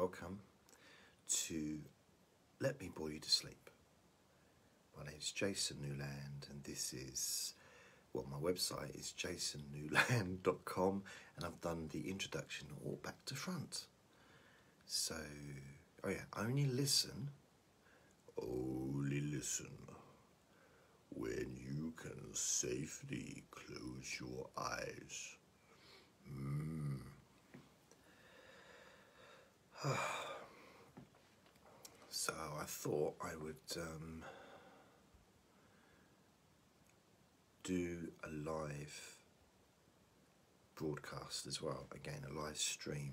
welcome to Let Me Bore You to Sleep. My name is Jason Newland, and this is well, my website is jasonnewland.com, and I've done the introduction all back to front. So, oh yeah, only listen, only listen when you can safely close your eyes. Mm. so I thought I would um, do a live broadcast as well. Again, a live stream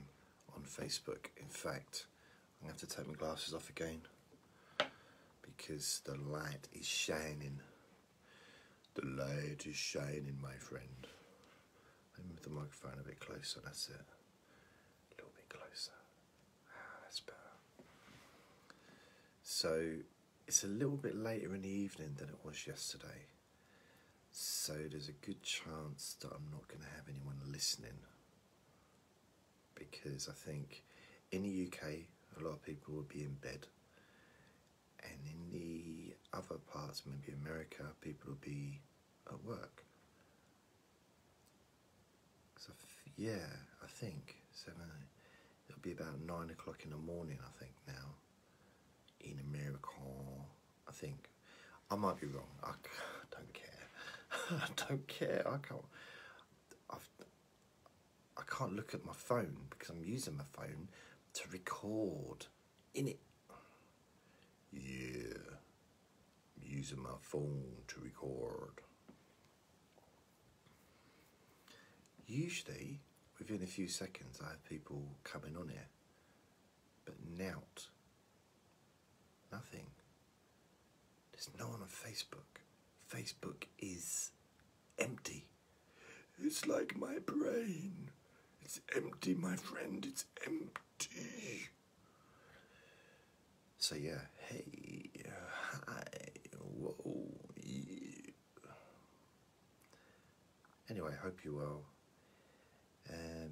on Facebook. In fact, I'm going to have to take my glasses off again because the light is shining. The light is shining, my friend. Let me move the microphone a bit closer, that's it. A little bit closer. Ah, that's better. So, it's a little bit later in the evening than it was yesterday. So, there's a good chance that I'm not going to have anyone listening. Because I think in the UK, a lot of people will be in bed. And in the other parts, maybe America, people will be at work. So yeah, I think seven. It'll be about nine o'clock in the morning. I think now in America. I think I might be wrong. I don't care. I don't care. I can't. I've, I can't look at my phone because I'm using my phone to record in it. Yeah, I'm using my phone to record. Usually, within a few seconds, I have people coming on here, but nout, nothing. There's no one on Facebook. Facebook is empty. It's like my brain. It's empty, my friend. It's empty. So yeah, hey, hi, whoa. Yeah. Anyway, I hope you're well. Um,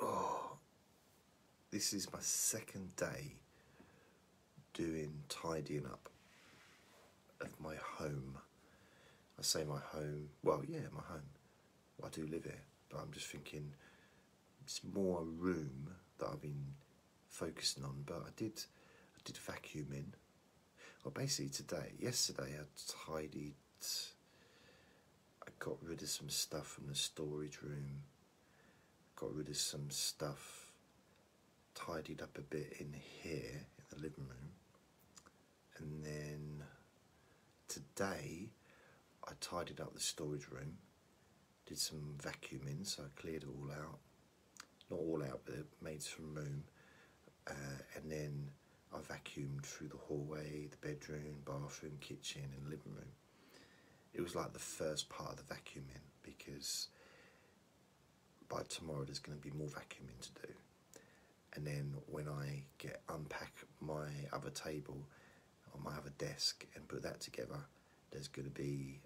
oh, this is my second day doing tidying up of my home. I say my home, well, yeah, my home. I do live here, but I'm just thinking it's more a room that I've been focusing on. But I did, I did vacuuming. Well, basically today, yesterday I tidied I got rid of some stuff from the storage room, got rid of some stuff, tidied up a bit in here in the living room, and then today I tidied up the storage room, did some vacuuming, so I cleared it all out. Not all out, but made some room, uh, and then I vacuumed through the hallway, the bedroom, bathroom, kitchen, and living room it was like the first part of the vacuuming because by tomorrow there's going to be more vacuuming to do. And then when I get unpack my other table on my other desk and put that together, there's going to be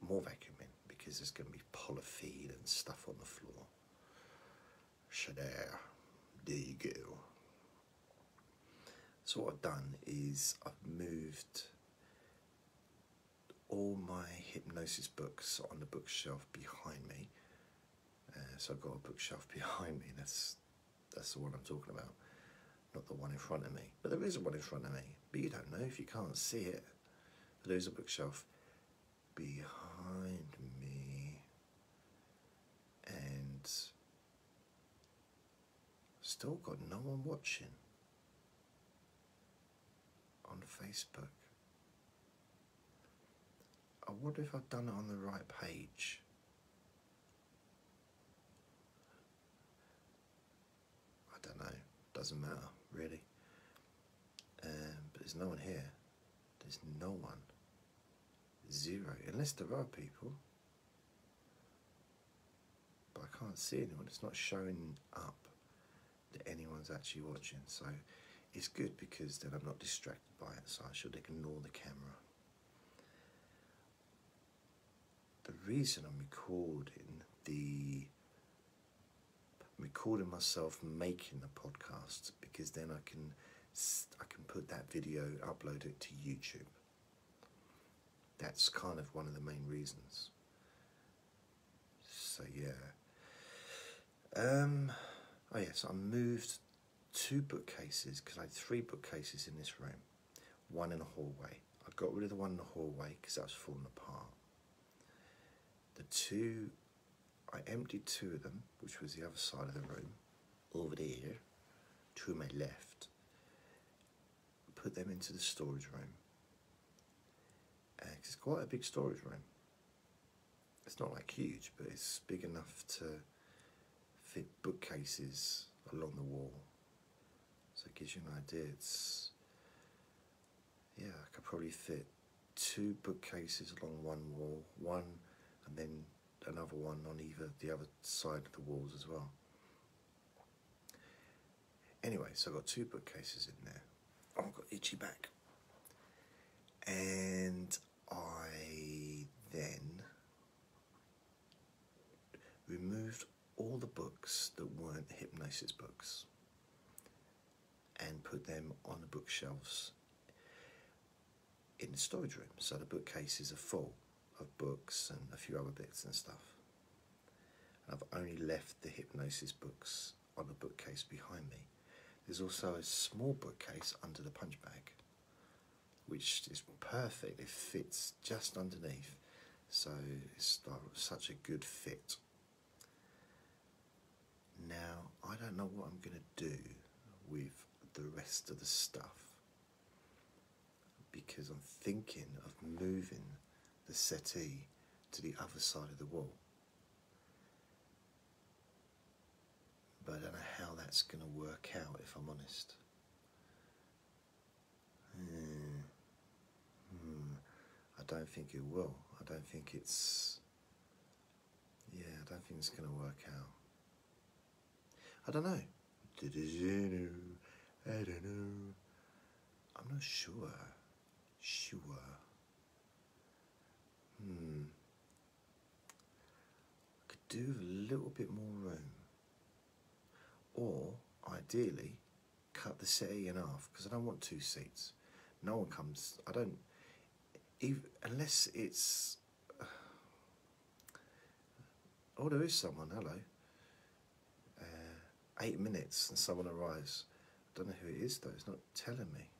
more vacuuming because there's going to be polythene and stuff on the floor. There, there you go. So what I've done is I've moved all my hypnosis books on the bookshelf behind me. Uh, so I've got a bookshelf behind me. That's that's the one I'm talking about, not the one in front of me. But there is a one in front of me. But you don't know if you can't see it. There's a bookshelf behind me, and still got no one watching on Facebook. I wonder if I've done it on the right page. I don't know. Doesn't matter, really. Um, but there's no one here. There's no one. Zero. Unless there are people. But I can't see anyone. It's not showing up that anyone's actually watching. So it's good because then I'm not distracted by it. So I should ignore the camera. the reason I'm recording the recording myself making the podcast because then I can I can put that video, upload it to YouTube. That's kind of one of the main reasons. So yeah. Um. Oh yes, I moved two bookcases because I had three bookcases in this room, one in the hallway. I got rid of the one in the hallway because that was falling apart. The two, I emptied two of them, which was the other side of the room, over there, to my left. Put them into the storage room. It's quite a big storage room. It's not like huge, but it's big enough to fit bookcases along the wall. So it gives you an idea. It's yeah, I could probably fit two bookcases along one wall, one and then another one on either the other side of the walls as well. Anyway, so I've got two bookcases in there. Oh, I've got itchy back. And I then removed all the books that weren't hypnosis books and put them on the bookshelves in the storage room. So the bookcases are full of books and a few other bits and stuff. And I've only left the hypnosis books on the bookcase behind me. There's also a small bookcase under the punch bag, which is perfect. It fits just underneath, so it's such a good fit. Now, I don't know what I'm going to do with the rest of the stuff because I'm thinking of moving the settee to the other side of the wall. But I don't know how that's going to work out if I'm honest. Hmm. Hmm. I don't think it will. I don't think it's. Yeah, I don't think it's going to work out. I don't know. I don't know. I'm not sure. Sure. Hmm. I could do a little bit more room. Or, ideally, cut the settee in half because I don't want two seats. No one comes. I don't. Even, unless it's. Uh, oh, there is someone. Hello. Uh, eight minutes and someone arrives. I don't know who it is though. It's not telling me.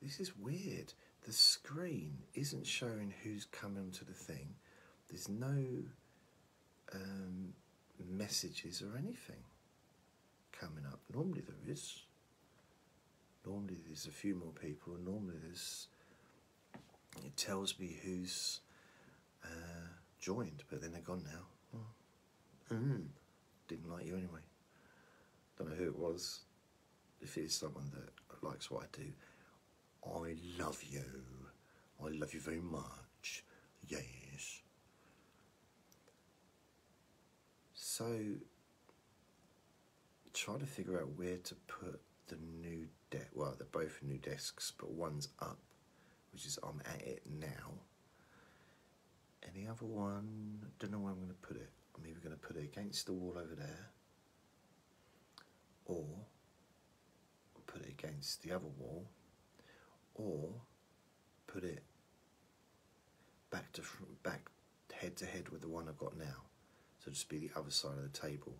This is weird. The screen isn't showing who's coming to the thing. There's no um, messages or anything coming up. Normally there is. Normally there's a few more people. Normally there's. It tells me who's uh, joined, but then they're gone now. Oh. Mm. Didn't like you anyway. Don't know who it was. If it is someone that likes what I do, I love you. I love you very much. Yes. So, try to figure out where to put the new desk. Well, they're both new desks, but one's up, which is I'm at it now. And the other one, I don't know where I'm going to put it. I'm either going to put it against the wall over there, or put it against the other wall or put it back to back head to head with the one I've got now. So just be the other side of the table.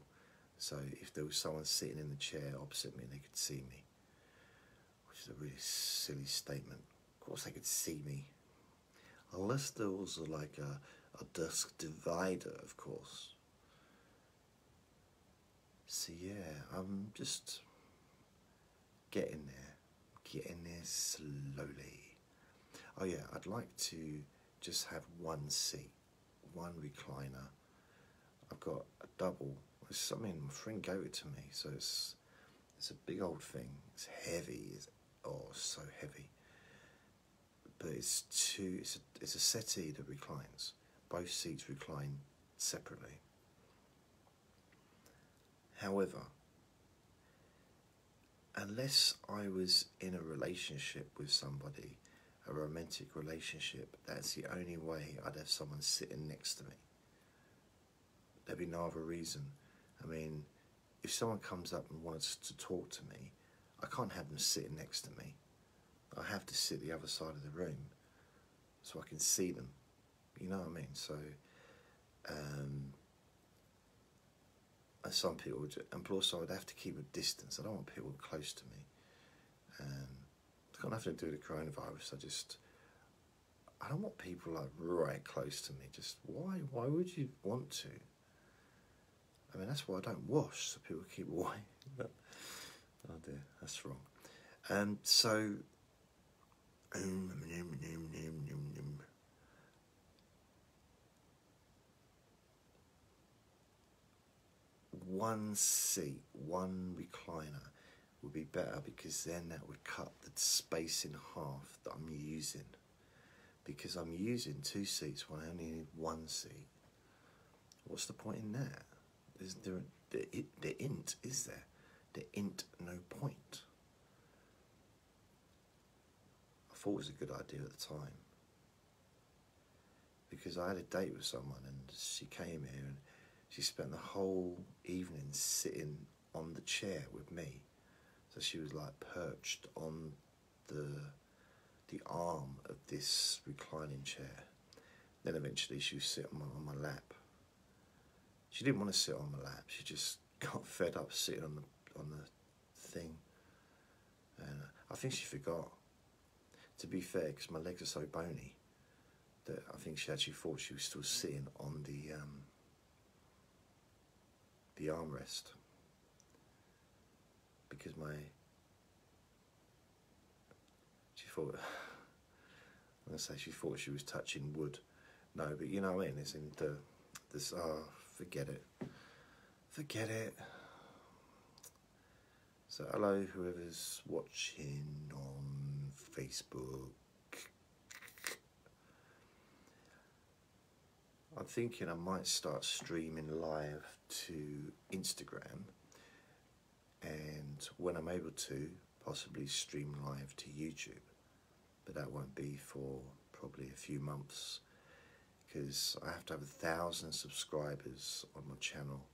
So if there was someone sitting in the chair opposite me, they could see me. Which is a really silly statement. Of course they could see me. Unless there was like a, a desk divider, of course. So yeah, I'm just getting there get in there slowly. Oh yeah, I'd like to just have one seat, one recliner. I've got a double. It's something my friend gave it to me, so it's it's a big old thing. It's heavy. It's, oh, so heavy. But it's two. It's a it's a settee that reclines. Both seats recline separately. However, unless I was in a relationship with somebody, a romantic relationship, that's the only way I'd have someone sitting next to me. there'd be no other reason. I mean, if someone comes up and wants to talk to me, I can't have them sitting next to me. I have to sit the other side of the room so I can see them. You know what I mean? So, um, some people would, and also I'd have to keep a distance. I don't want people close to me. Um, it's got nothing to do with the coronavirus. I just, I don't want people like right close to me. Just why? Why would you want to? I mean, that's why I don't wash, so people keep away. oh dear, that's wrong. Um, so, um, one seat, one recliner would be better because then that would cut the space in half that I'm using. Because I'm using two seats when I only need one seat. What's the point in that? There's there the it, the int is there? The int no point. I thought it was a good idea at the time because I had a date with someone and she came here and she spent the whole evening sitting on the chair with me. So she was like perched on the the arm of this reclining chair. Then eventually she was sitting on my, on my lap. She didn't want to sit on my lap. She just got fed up sitting on the on the thing. And I think she forgot. To be fair, because my legs are so bony, that I think she actually thought she was still sitting on the um, the armrest because my she thought I'm gonna say she thought she was touching wood. No, but you know what I mean. It's in the this. Oh, forget it. Forget it. So hello, whoever's watching on Facebook. I'm thinking I might start streaming live to Instagram and when I'm able to, possibly stream live to YouTube. But that won't be for probably a few months because I have to have a thousand subscribers on my channel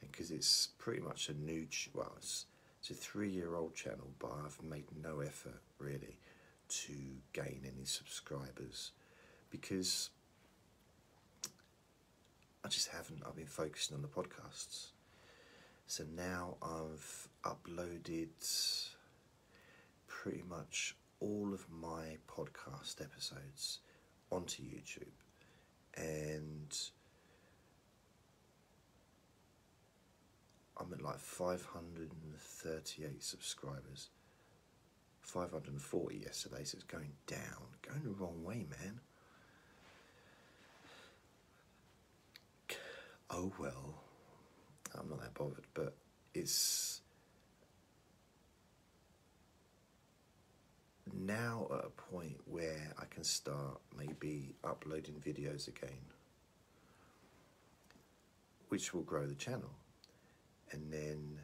and because it's pretty much a new, well, it's, it's a three year old channel, but I've made no effort really to gain any subscribers because I just haven't. I've been focusing on the podcasts. So now I've uploaded pretty much all of my podcast episodes onto YouTube and I'm at like 538 subscribers. 540 yesterday, so it's going down. Going the wrong way, man. Oh well, I'm not that bothered, but it's now at a point where I can start maybe uploading videos again, which will grow the channel. And then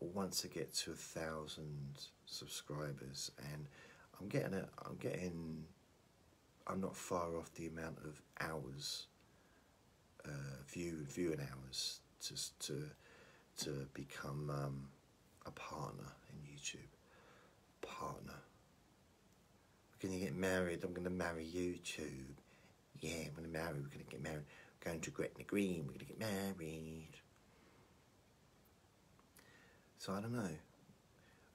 once I get to a thousand subscribers, and I'm getting it, I'm getting, I'm not far off the amount of hours uh, view viewing hours to to to become um, a partner in YouTube. Partner. We're gonna get married. I'm gonna marry YouTube. Yeah, I'm gonna marry. We're gonna get married. We're going to Gretna Green. We're gonna get married. So I don't know.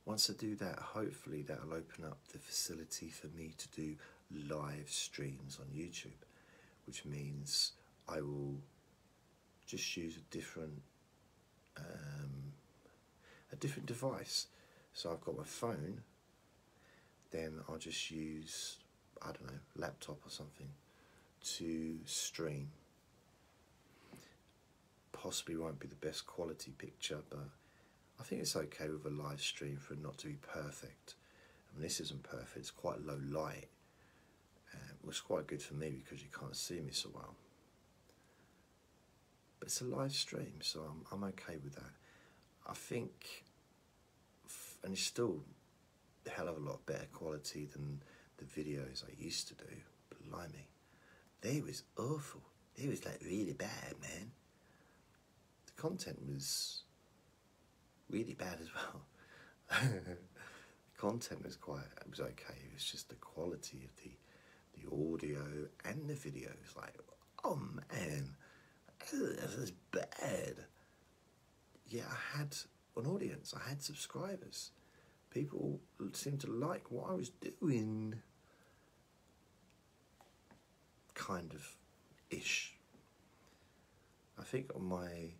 Once I do that, hopefully that'll open up the facility for me to do live streams on YouTube, which means I will just use a different um, a different device. So I've got my phone, then I'll just use I don't know laptop or something to stream. Possibly won't be the best quality picture, but I think it's okay with a live stream for it not to be perfect. I mean, this isn't perfect; it's quite low light. Uh, it was quite good for me because you can't see me so well. But it's a live stream, so I'm, I'm okay with that. I think, and it's still a hell of a lot better quality than the videos I used to do. Blimey, they was awful. it was like really bad, man. The content was really bad as well. content was quite it was okay. It was just the quality of the the audio and the videos. Like, oh man, this is bad. Yeah, I had an audience. I had subscribers. People seemed to like what I was doing. Kind of ish. I think on my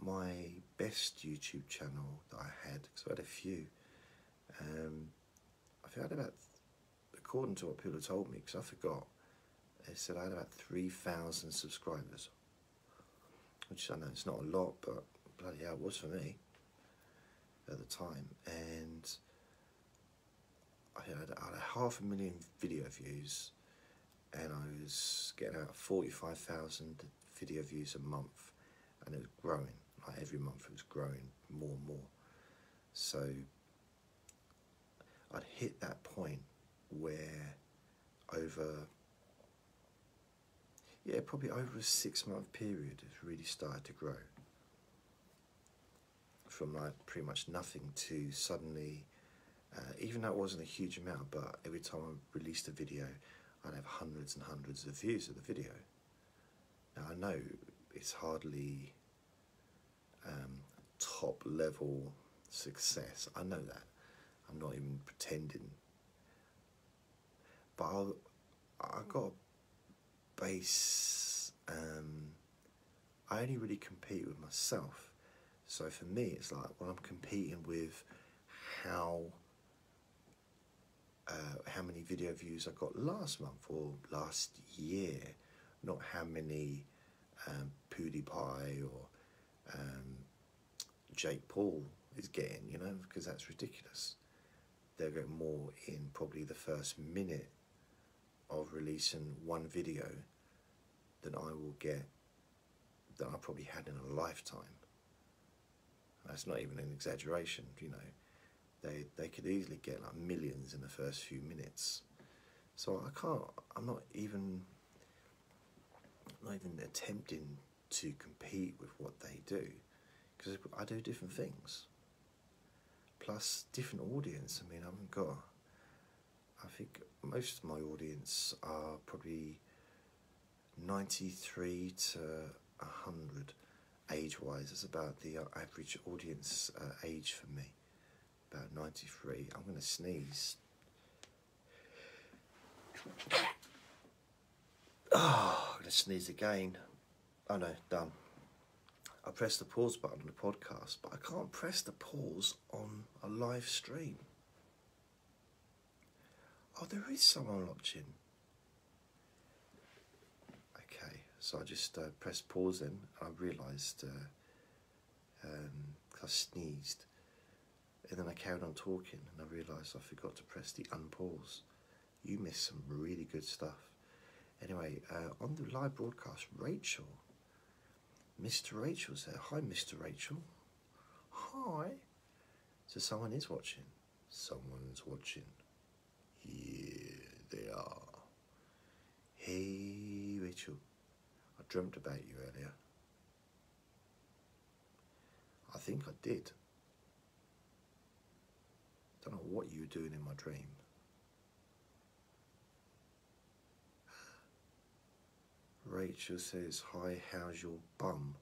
my best YouTube channel that I had, because I had a few, um, I think I had about, according to what people told me, because I forgot, they said I had about 3,000 subscribers. Which I know it's not a lot, but bloody hell, it was for me at the time. And I had, I had half a million video views and I was getting about 45,000 video views a month and it was growing. Like every month it was growing more and more. So I'd hit that point where over yeah, probably over a six month period it really started to grow. From like pretty much nothing to suddenly uh, even though it wasn't a huge amount, but every time I released a video, I'd have hundreds and hundreds of views of the video. Now I know it's hardly um, top level success. I know that. I'm not even pretending. But I'll, I got base. Um, I only really compete with myself. So for me, it's like well, I'm competing with how uh, how many video views I got last month or last year, not how many um, PewDiePie or um, Jake Paul is getting, you know, because that's ridiculous. They'll get more in probably the first minute of releasing one video than I will get that I probably had in a lifetime. That's not even an exaggeration, you know they they could easily get like millions in the first few minutes. So I can't. I'm not even not even attempting to compete with what they do because I do different things. Plus, different audience. I mean, I haven't got. I think most of my audience are probably 93 to 100 age wise. It's about the average audience uh, age for me about 93. I'm going to sneeze. Oh, I'm going to sneeze again. Oh no, done. I pressed the pause button on the podcast, but I can't press the pause on a live stream. Oh, there is someone watching. Okay, so I just uh, pressed pause then, and I realised uh, um, I sneezed. And then I carried on talking and I realised I forgot to press the unpause. You missed some really good stuff. Anyway, uh, on the live broadcast, Rachel, Mr. Rachel said, Hi, Mr. Rachel. Hi. So someone is watching. Someone's watching. Yeah, they are. Hey, Rachel. Dreamt about you earlier. I think I did. Don't know what you were doing in my dream. Rachel says, Hi, how's your bum?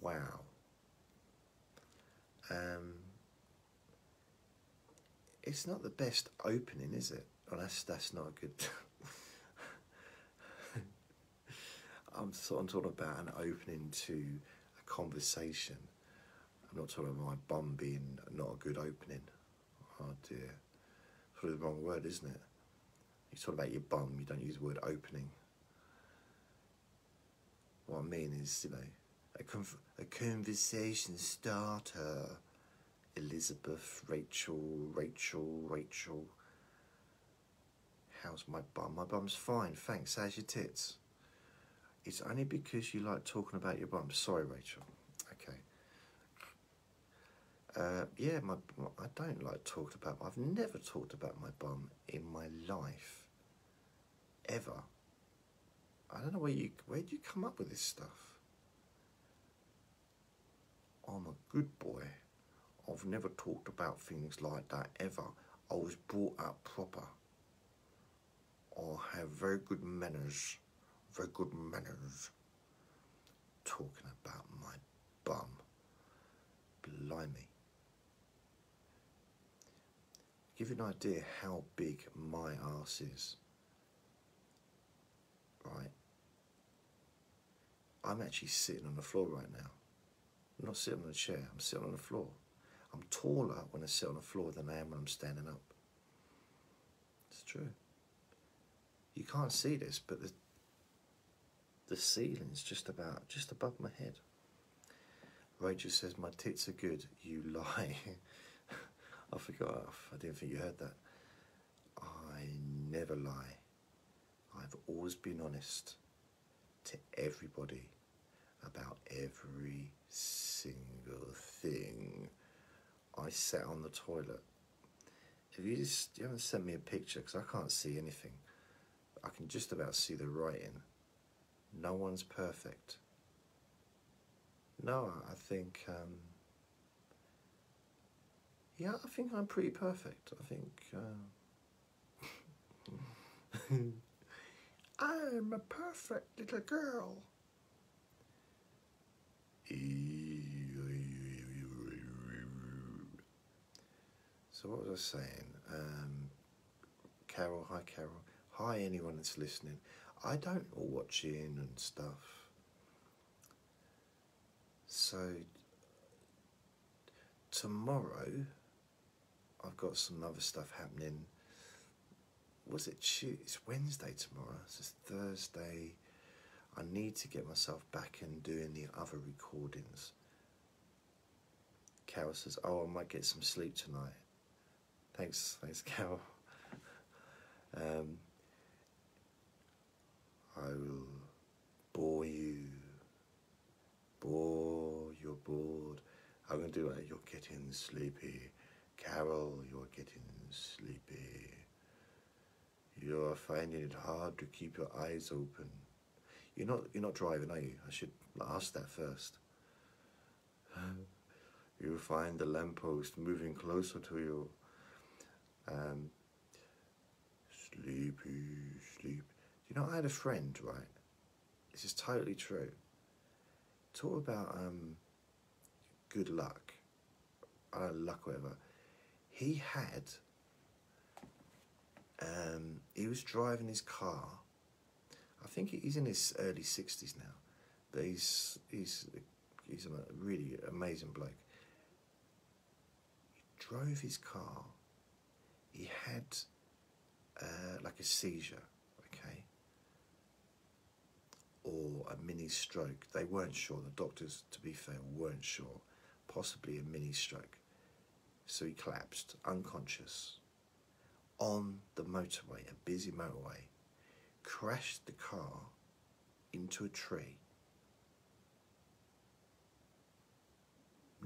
Wow. Um, it's not the best opening, is it? Oh, that's, that's not a good. I'm, I'm talking about an opening to a conversation. I'm not talking about my bum being not a good opening. Oh dear. Probably the wrong word, isn't it? You talk about your bum, you don't use the word opening. What I mean is, you know, a, a conversation starter. Elizabeth, Rachel, Rachel, Rachel. How's my bum? My bum's fine, thanks. How's your tits? It's only because you like talking about your bum. Sorry, Rachel. Okay. Uh, yeah, my, I don't like talked about. I've never talked about my bum in my life, ever. I don't know where you where do you come up with this stuff. I'm a good boy. I've never talked about things like that ever. I was brought up proper. I have very good manners. Very good manners. Talking about my bum. Blimey. Give you an idea how big my ass is. Right? I'm actually sitting on the floor right now. I'm not sitting on a chair, I'm sitting on the floor. I'm taller when I sit on the floor than I am when I'm standing up. It's true. You can't see this, but the the ceiling's just about just above my head. Rachel says my tits are good. You lie. I forgot. I didn't think you heard that. I never lie. I've always been honest to everybody about every single thing. I sat on the toilet. If you just you haven't sent me a picture because I can't see anything, I can just about see the writing. No one's perfect. No, I think. Um, yeah, I think I'm pretty perfect. I think. Uh, I'm a perfect little girl. So what was I saying? Um, Carol, hi Carol. Hi anyone that's listening. I don't or watching and stuff. So tomorrow I've got some other stuff happening. Was it Tuesday? It's Wednesday tomorrow. So it's Thursday. I need to get myself back and doing the other recordings. Carol says, "Oh, I might get some sleep tonight." Thanks, thanks, Carol. Um, I will bore you. Bore, you're bored. I'm going to do it. You're getting sleepy. Carol, you're getting sleepy. You're finding it hard to keep your eyes open. You're not, you're not driving, are you? I should ask that first. you find the lamppost moving closer to you. Um, sleepy, sleep. You know, I had a friend, right? This is totally true. Talk about um, good luck, uh, luck, whatever. He had, um, he was driving his car. I think he's in his early 60s now, but he's, he's, he's a really amazing bloke. He drove his car, he had uh, like a seizure, or a mini stroke. They weren't sure. The doctors, to be fair, weren't sure. Possibly a mini stroke. So he collapsed, unconscious, on the motorway, a busy motorway, crashed the car into a tree.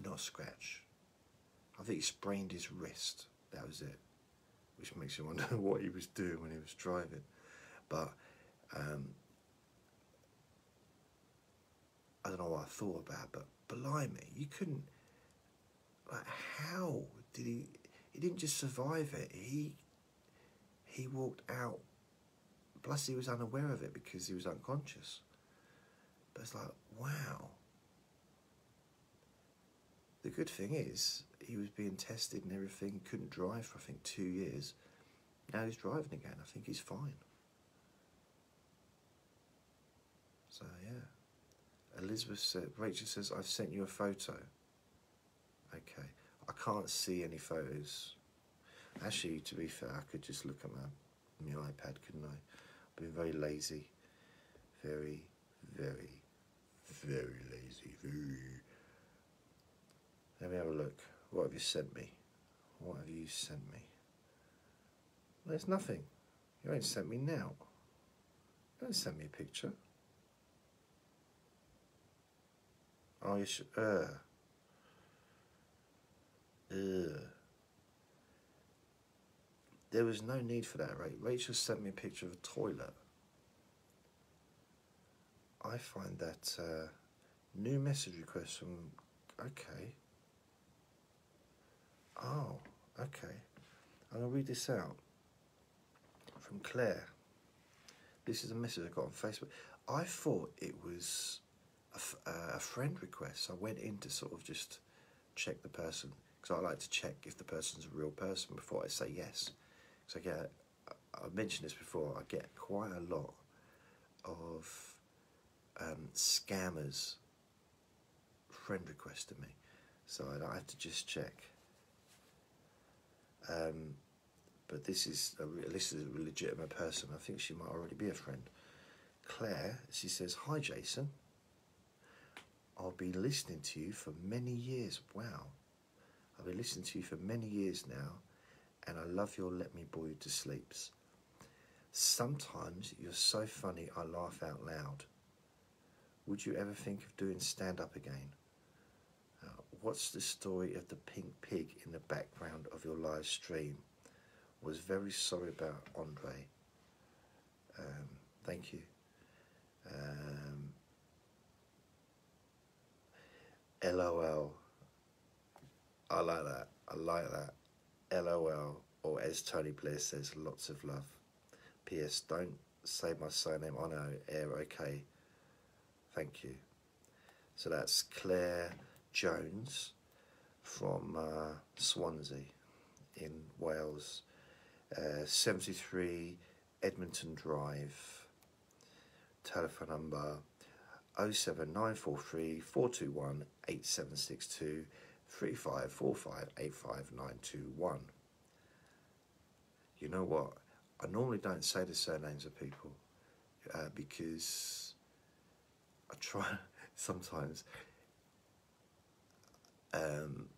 Not a scratch. I think he sprained his wrist. That was it which makes you wonder what he was doing when he was driving. But um, I don't know what I thought about, but blimey, you couldn't. Like, how did he? He didn't just survive it. He he walked out. Plus, he was unaware of it because he was unconscious. But it's like, wow. The good thing is, he was being tested and everything, couldn't drive for I think two years. Now he's driving again. I think he's fine. So yeah. Elizabeth said Rachel says, I've sent you a photo. Okay. I can't see any photos. Actually, to be fair, I could just look at my, my iPad, couldn't I? I've been very lazy. Very, very, very lazy. Very. Let me have a look. What have you sent me? What have you sent me? There's nothing. You ain't sent me now. You ain't sent me a picture. Oh, you should. Uh. Ugh. There was no need for that, right? Rachel sent me a picture of a toilet. I find that uh, new message request from. Okay. Oh, okay. I'm going to read this out from Claire. This is a message I got on Facebook. I thought it was a, a friend request. So I went in to sort of just check the person because I like to check if the person's a real person before I say yes. So I get, I've mentioned this before, I get quite a lot of um, scammers friend requesting me. So I, I have to just check. Um, but this is a this is a legitimate person. I think she might already be a friend. Claire, she says, "Hi, Jason. I've been listening to you for many years. Wow, I've been listening to you for many years now, and I love your Let Me Bore You to Sleeps. Sometimes you're so funny, I laugh out loud. Would you ever think of doing stand up again? Uh, what's the story of the pink pig in the background of your live stream? Was very sorry about Andre. Um, thank you. Um, LOL. I like that. I like that. LOL, or as Tony Blair says, lots of love. P.S. Don't say my surname on our air, okay? Thank you. So that's Claire Jones from uh, Swansea in Wales, uh, 73 Edmonton Drive. Telephone number 07943 421 8762 3545 85921. You know what? I normally don't say the surnames of people uh, because I try sometimes. Um,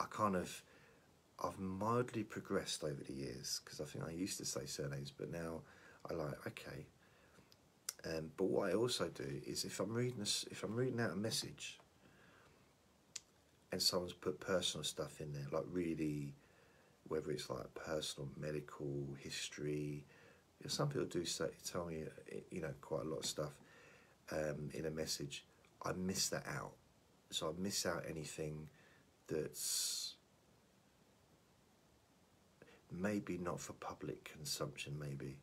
I kind of, I've mildly progressed over the years because I think I used to say surnames, but now I like okay. Um, but what I also do is if I'm reading this, if I'm reading out a message, and someone's put personal stuff in there, like really, whether it's like personal medical history, you know, some people do say tell me, you know, quite a lot of stuff um, in a message. I miss that out, so I miss out anything that's maybe not for public consumption. Maybe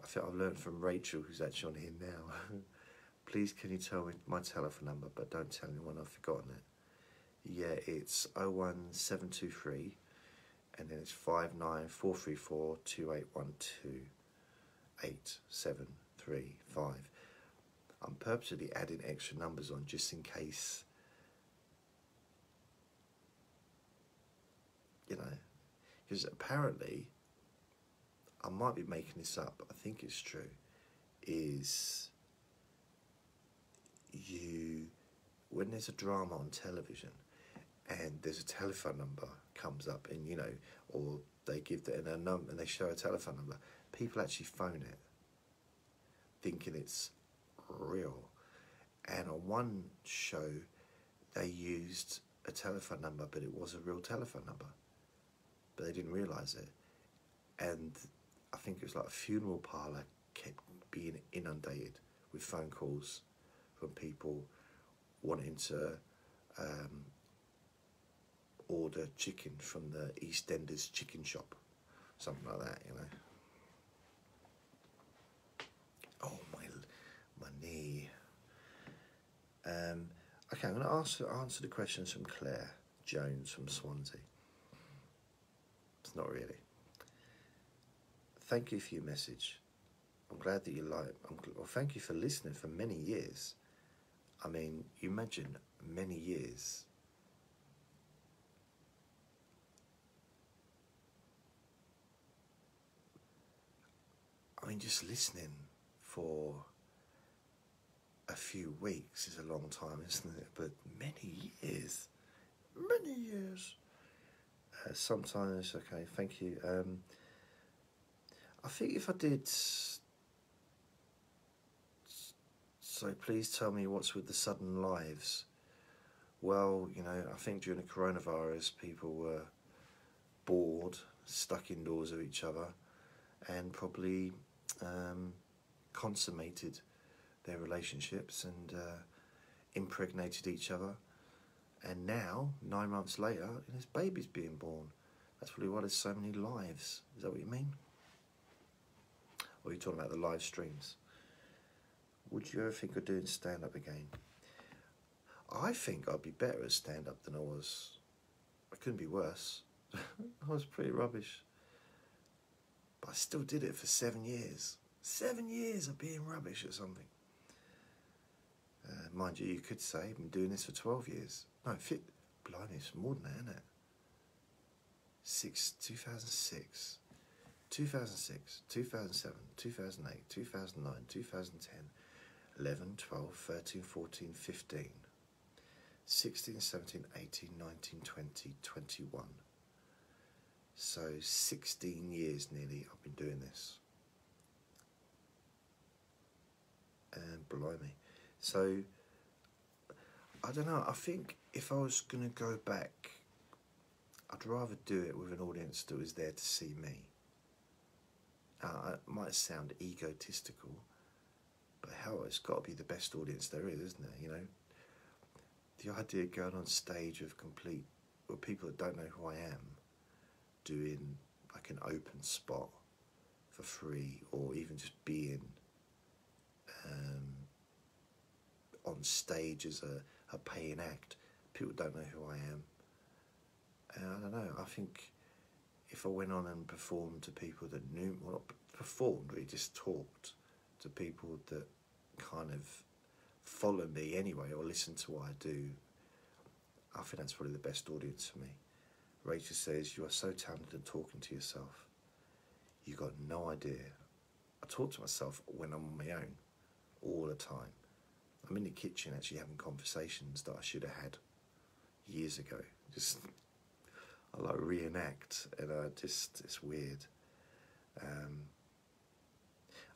I think I've learned from Rachel, who's actually on here now. Please, can you tell me my telephone number, but don't tell anyone I've forgotten it. Yeah, it's 01723 and then it's 59434 2812 8735. I'm purposely adding extra numbers on just in case, you know, because apparently, I might be making this up, but I think it's true, is you, when there's a drama on television and there's a telephone number comes up and, you know, or they give the, and, a num- and they show a telephone number, people actually phone it thinking it's real. And on one show, they used a telephone number, but it was a real telephone number, but they didn't realise it. And I think it was like a funeral parlour kept being inundated with phone calls from people wanting to um, order chicken from the EastEnders chicken shop, something like that, you know. Oh my, my knee. Um, okay, I'm going to answer answer the questions from Claire Jones from Swansea. It's not really. Thank you for your message. I'm glad that you like. Gl- well, thank you for listening for many years. I mean, you imagine many years. I mean, just listening for a few weeks is a long time, isn't it? But many years, many years. Uh, sometimes, okay, thank you. Um, I think if I did. So please tell me what's with the sudden lives. Well, you know, I think during the coronavirus, people were bored, stuck indoors of each other, and probably um, consummated their relationships and uh, impregnated each other. And now, nine months later, his baby's being born. That's probably why there's so many lives. Is that what you mean? Or are you talking about the live streams? Would you ever think of doing stand up again? I think I'd be better at stand up than I was. I couldn't be worse. I was pretty rubbish. But I still did it for seven years. Seven years of being rubbish at something. Uh, mind you, you could say I've been doing this for 12 years. No, fit, blimey, it's more than that, isn't it? Six, 2006, 2006, 2007, 2008, 2009, 2010, 11, 12, 13, 14, 15, 16, 17, 18, 19, 20, 21. So 16 years nearly I've been doing this. And blimey. So I don't know, I think if I was going to go back, I'd rather do it with an audience that was there to see me. Uh, it might sound egotistical, but hell, it's got to be the best audience there is, isn't it? You know, the idea of going on stage with complete, with people that don't know who I am, doing like an open spot for free, or even just being um, on stage as a, a paying act. People don't know who I am. And I don't know, I think if I went on and performed to people that knew, well, not performed, we just talked to people that kind of follow me anyway or listen to what I do, I think that's probably the best audience for me. Rachel says, You are so talented at talking to yourself. You got no idea. I talk to myself when I'm on my own all the time. I'm in the kitchen actually having conversations that I should have had years ago. Just I like reenact, and I just it's weird. Um,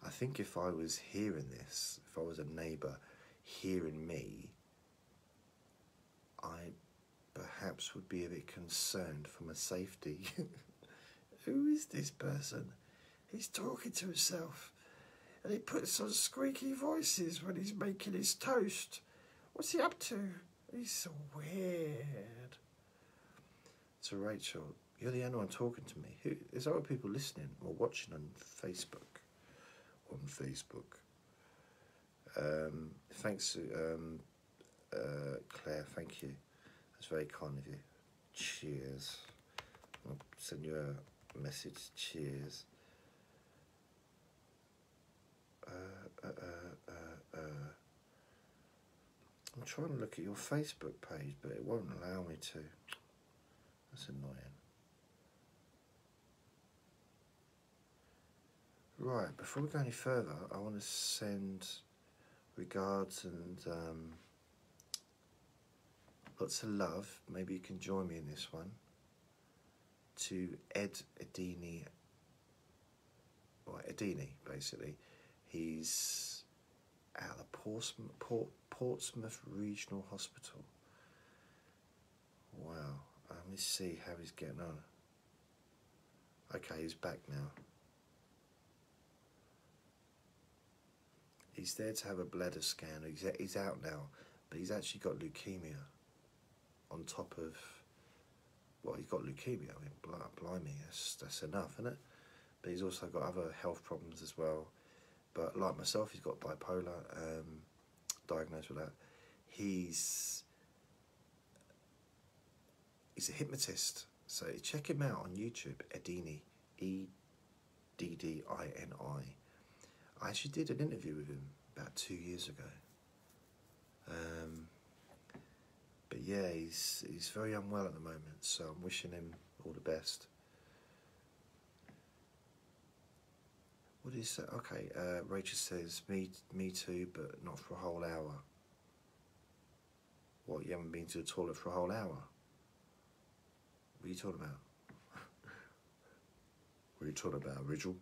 I think if I was hearing this, if I was a neighbour hearing me, I perhaps would be a bit concerned for my safety. Who is this person? He's talking to himself and he puts on squeaky voices when he's making his toast. What's he up to? He's so weird. So, Rachel, you're the only one talking to me. Who, there's other people listening or watching on Facebook. On Facebook. Um, thanks, um, uh, Claire. Thank you. That's very kind of you. Cheers. I'll send you a message. Cheers. Uh, uh, uh, uh, uh. I'm trying to look at your Facebook page, but it won't allow me to. That's annoying. Right, before we go any further, I want to send regards and um, lots of love. Maybe you can join me in this one. To Ed Eddini, or Eddini, basically. He's at the Portsmouth, Port, Portsmouth Regional Hospital. Wow. Let me see how he's getting on. Okay, he's back now. He's there to have a bladder scan. He's, he's out now, but he's actually got leukemia on top of, well, he's got leukemia. I mean, blimey, that's, that's enough, isn't it? But he's also got other health problems as well. But like myself, he's got bipolar, um, diagnosed with that. He's he's a hypnotist. So check him out on YouTube, Eddini, E D D I N I. I actually did an interview with him about two years ago. Um, but yeah, he's he's very unwell at the moment, so I'm wishing him all the best. What is that? Okay, uh, Rachel says, me, me too, but not for a whole hour. What, you haven't been to the toilet for a whole hour? What are you talking about? what are you talking about, Rachel?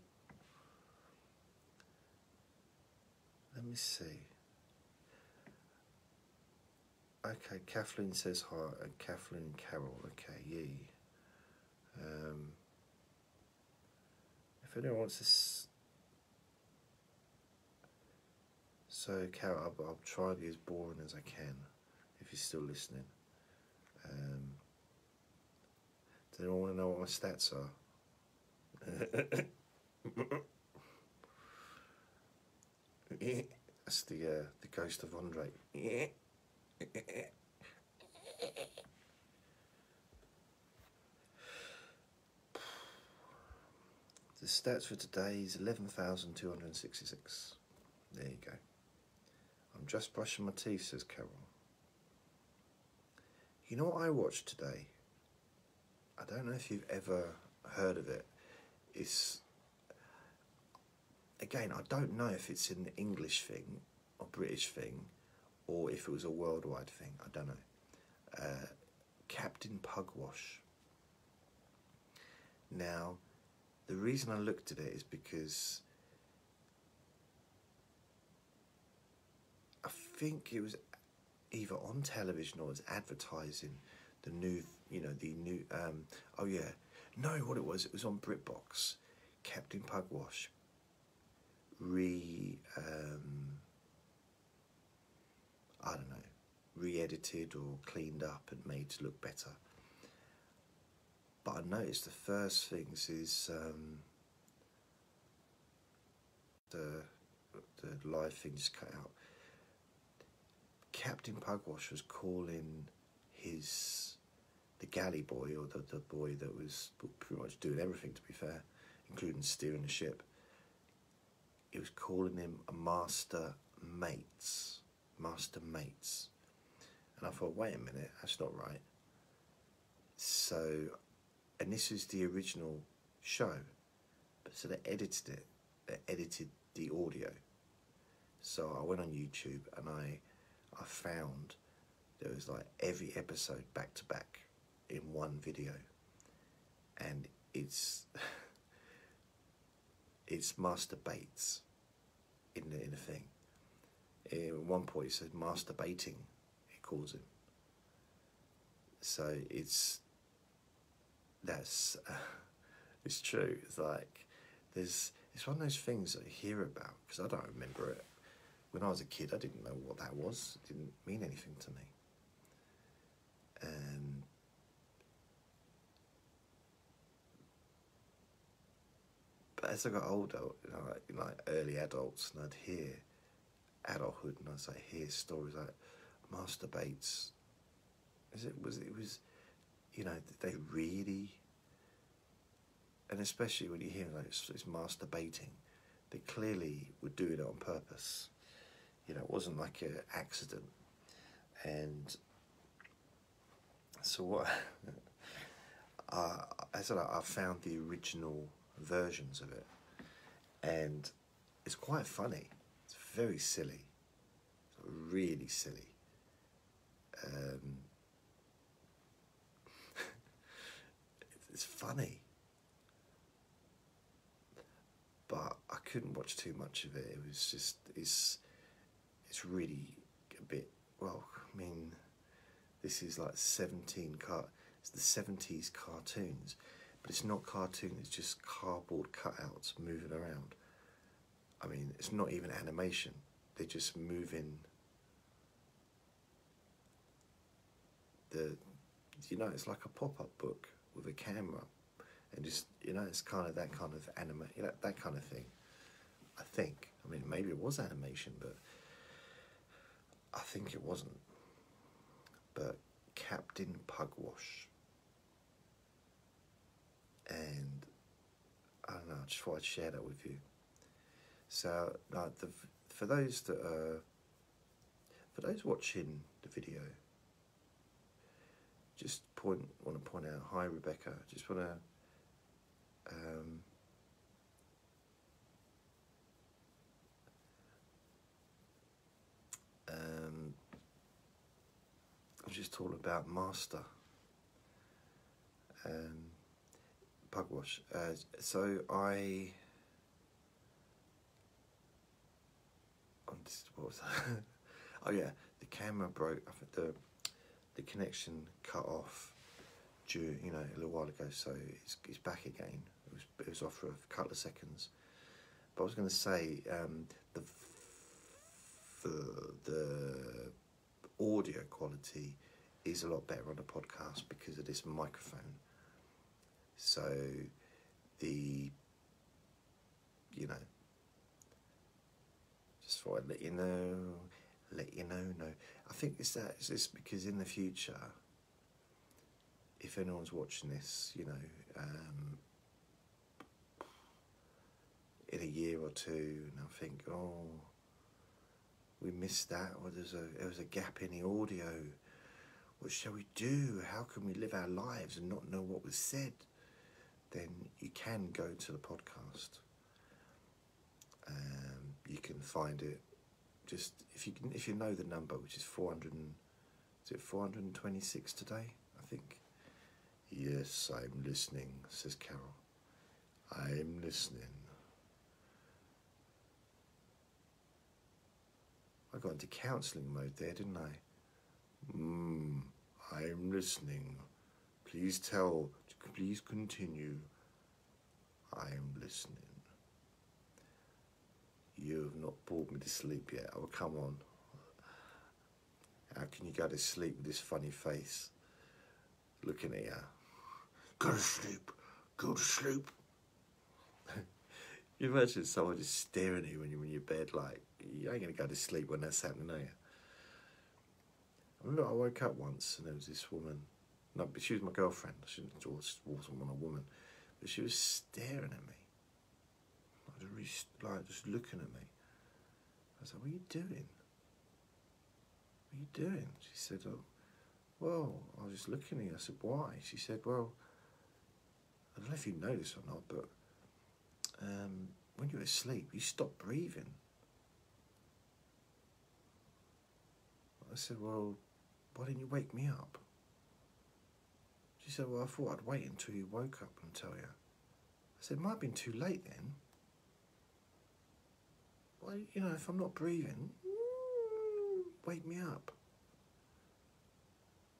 Let me see. Okay, Kathleen says hi. Uh, Kathleen Carroll. Okay, yee. Um, if anyone wants this, So, Carol, I'll, I'll try to be as boring as I can if you're still listening. Um, does anyone want to know what my stats are? That's the uh, the ghost of Andre. The stats for today is 11,266. There you go. I'm just brushing my teeth, says Carol. You know what I watched today? I don't know if you've ever heard of it. It's again, I don't know if it's an English thing or British thing, or if it was a worldwide thing. I don't know. Uh, Captain Pugwash. Now, the reason I looked at it is because I think it was either on television or was advertising the new, you know, the new. Um, oh yeah, no, what it was, it was on BritBox. Captain Pugwash re um, I don't know, re-edited or cleaned up and made to look better. But I noticed the first things is um, the the live thing just cut out. Captain Pugwash was calling his the galley boy or the, the boy that was pretty much doing everything to be fair, including steering the ship. He was calling him a master mates, master mates, and I thought, wait a minute, that's not right. So, and this is the original show, but so they edited it, they edited the audio. So I went on YouTube and I, I found there was like every episode back to back in one video, and it's it's masturbates in the in the thing. At one point, it says masturbating. He calls him. So it's that's uh, it's true. It's like there's it's one of those things that I hear about because I don't remember it. When I was a kid, I didn't know what that was. It didn't mean anything to me. And but as I got older, you know, like, like early adults, and I'd hear adulthood, and I'd say hear stories like Master Bates. Is it was it was, you know, they really, and especially when you hear like it's, it's masturbating, they clearly were doing it on purpose. You know, it wasn't like an accident, and so what? uh, I said I found the original versions of it, and it's quite funny. It's very silly, really silly. Um, it's funny, but I couldn't watch too much of it. It was just it's it's really a bit well. I mean, this is like seventeen car. It's the seventies cartoons but it's not cartoon, it's just cardboard cutouts moving around. I mean, it's not even animation, they're just moving the, you know, it's like a pop up book with a camera and just, you know, it's kind of that kind of anime, you know, that kind of thing. I think. I mean, maybe it was animation, but I think it wasn't. But Captain Pugwash and I don't know. I just thought I'd share that with you. So, like the for those that are for those watching the video, just point want to point out. Hi, Rebecca. Just want to. Um, um, I'm just talking about master. Um, Pugwash. Uh, so I. Oh, what was that? oh yeah, the camera broke. I think the the connection cut off. Due, you know, a little while ago. So it's it's back again. It was it was off for a couple of seconds. But I was going to say um, the the the audio quality is a lot better on the podcast because of this microphone. So the you know just thought I'd let you know let you know no. I think it's that it's because in the future if anyone's watching this you know um, in a year or two and I think oh we missed that or there's a there was a gap in the audio. What shall we do? How can we live our lives and not know what was said then you can go to the podcast um, you can find it just if you can if you know the number which is 400 and, is it 426 today I think yes I'm listening says Carol I'm listening I got into counselling mode there, didn't I? Hmm, I'm listening. Please tell, please continue. I'm listening. You have not bored me to sleep yet. Oh, come on. How can you go to sleep with this funny face? Looking at you. Go to sleep. Go to sleep. you imagine someone just staring at you when you're in your bed like, you ain't going to go to sleep when that's happening, are you? I, remember I woke up once and there was this woman. No, but she was my girlfriend. She wasn't a woman, but she was staring at me, like just, just looking at me. I was like, "What are you doing? What are you doing?" She said, "Oh, well, I was just looking at you." I said, "Why?" She said, "Well, I don't know if you know this or not, but um, when you're asleep, you stop breathing." I said, Well, why didn't you wake me up? Said, Well, I thought I'd wait until you woke up and tell you. I said, It might have been too late then. Well, you know, if I'm not breathing, wake me up.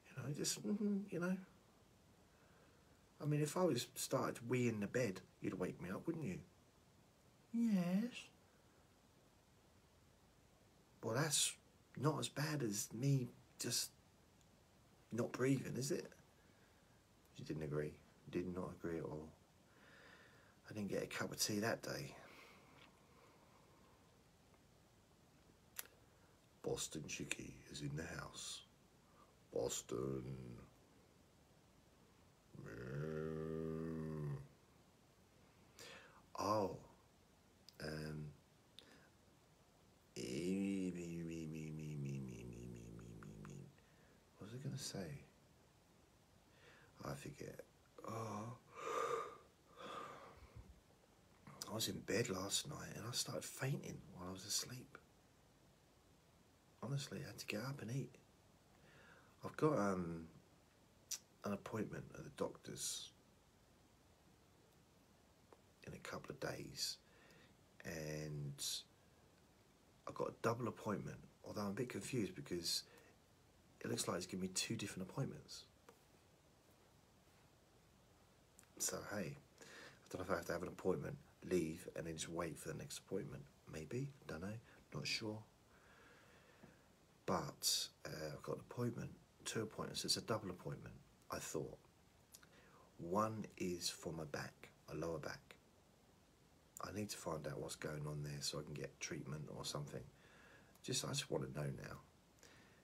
You know, just, mm-hmm, you know. I mean, if I was started to wee in the bed, you'd wake me up, wouldn't you? Yes. Well, that's not as bad as me just not breathing, is it? She didn't agree. Did not agree at all. I didn't get a cup of tea that day. Boston Chicky is in the house. Boston. Oh. Um. What was I going to say? I forget. Oh. I was in bed last night and I started fainting while I was asleep. Honestly, I had to get up and eat. I've got um, an appointment at the doctor's in a couple of days and I've got a double appointment, although I'm a bit confused because it looks like it's giving me two different appointments. So, hey, I don't know if I have to have an appointment, leave, and then just wait for the next appointment. Maybe, don't know, not sure. But uh, I've got an appointment, two appointments, it's a double appointment, I thought. One is for my back, my lower back. I need to find out what's going on there so I can get treatment or something. Just I just want to know now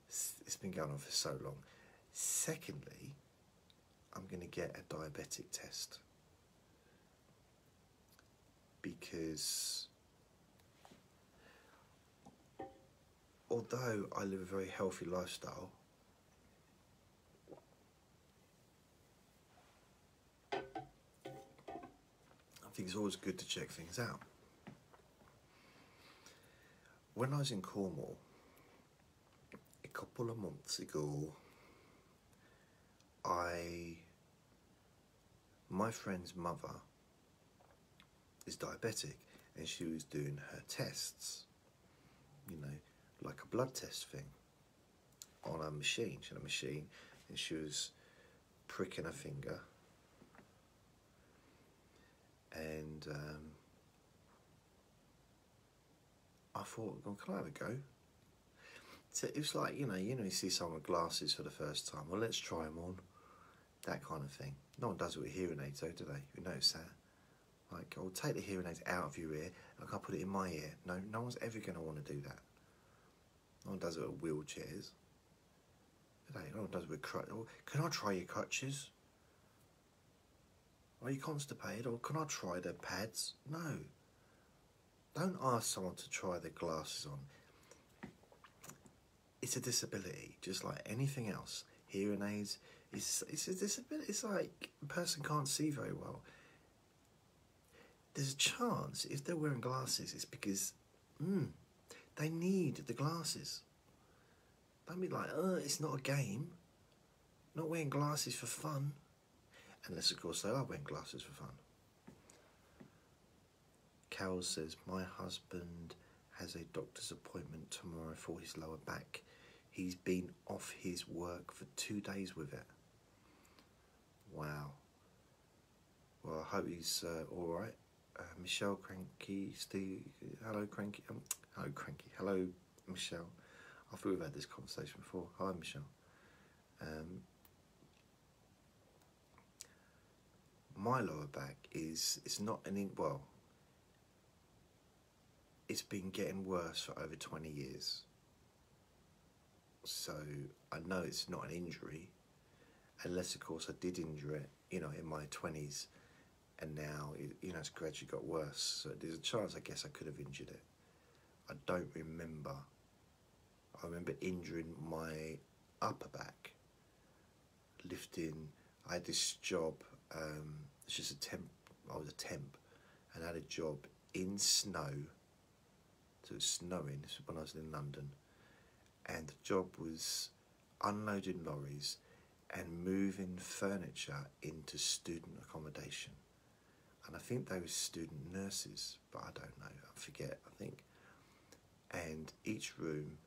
it's been going on for so long. Secondly, I'm going to get a diabetic test because although I live a very healthy lifestyle, I think it's always good to check things out. When I was in Cornwall, a couple of months ago, I, my friend's mother is diabetic and she was doing her tests, you know, like a blood test thing on a machine. She had a machine and she was pricking her finger and um, I thought, well, can I have a go? So it was like, you know, you know, you see someone with glasses for the first time. Well, let's try them on. That kind of thing. No one does it with hearing aids, though, do they? You notice that? Like, I'll take the hearing aids out of your ear, and I'll put it in my ear. No, no one's ever going to want to do that. No one does it with wheelchairs. Do they? No one does it with crutches. Can I try your crutches? Are you constipated, or can I try the pads? No. Don't ask someone to try their glasses on. It's a disability, just like anything else. Hearing aids, it's, it's a disability. It's like a person can't see very well. There's a chance if they're wearing glasses, it's because mm, they need the glasses. Don't be like, oh, it's not a game. Not wearing glasses for fun. Unless, of course, they are wearing glasses for fun. Carol says, My husband has a doctor's appointment tomorrow for his lower back. He's been off his work for two days with it. Wow. Well, I hope he's uh, all right. Uh, Michelle Cranky, Steve, hello Cranky, um, hello Cranky, hello Michelle. I thought we've had this conversation before. Hi Michelle. Um, my lower back is it's not an in, well it's been getting worse for over 20 years so I know it's not an injury unless of course I did injure it you know in my 20s and now it, you know it's gradually got worse so there's a chance I guess I could have injured it I don't remember I remember injuring my upper back lifting I had this job um, it's just a temp. I was a temp, and I had a job in snow. So it was snowing. This was when I was in London, and the job was unloading lorries and moving furniture into student accommodation. And I think they were student nurses, but I don't know. I forget. I think. And each room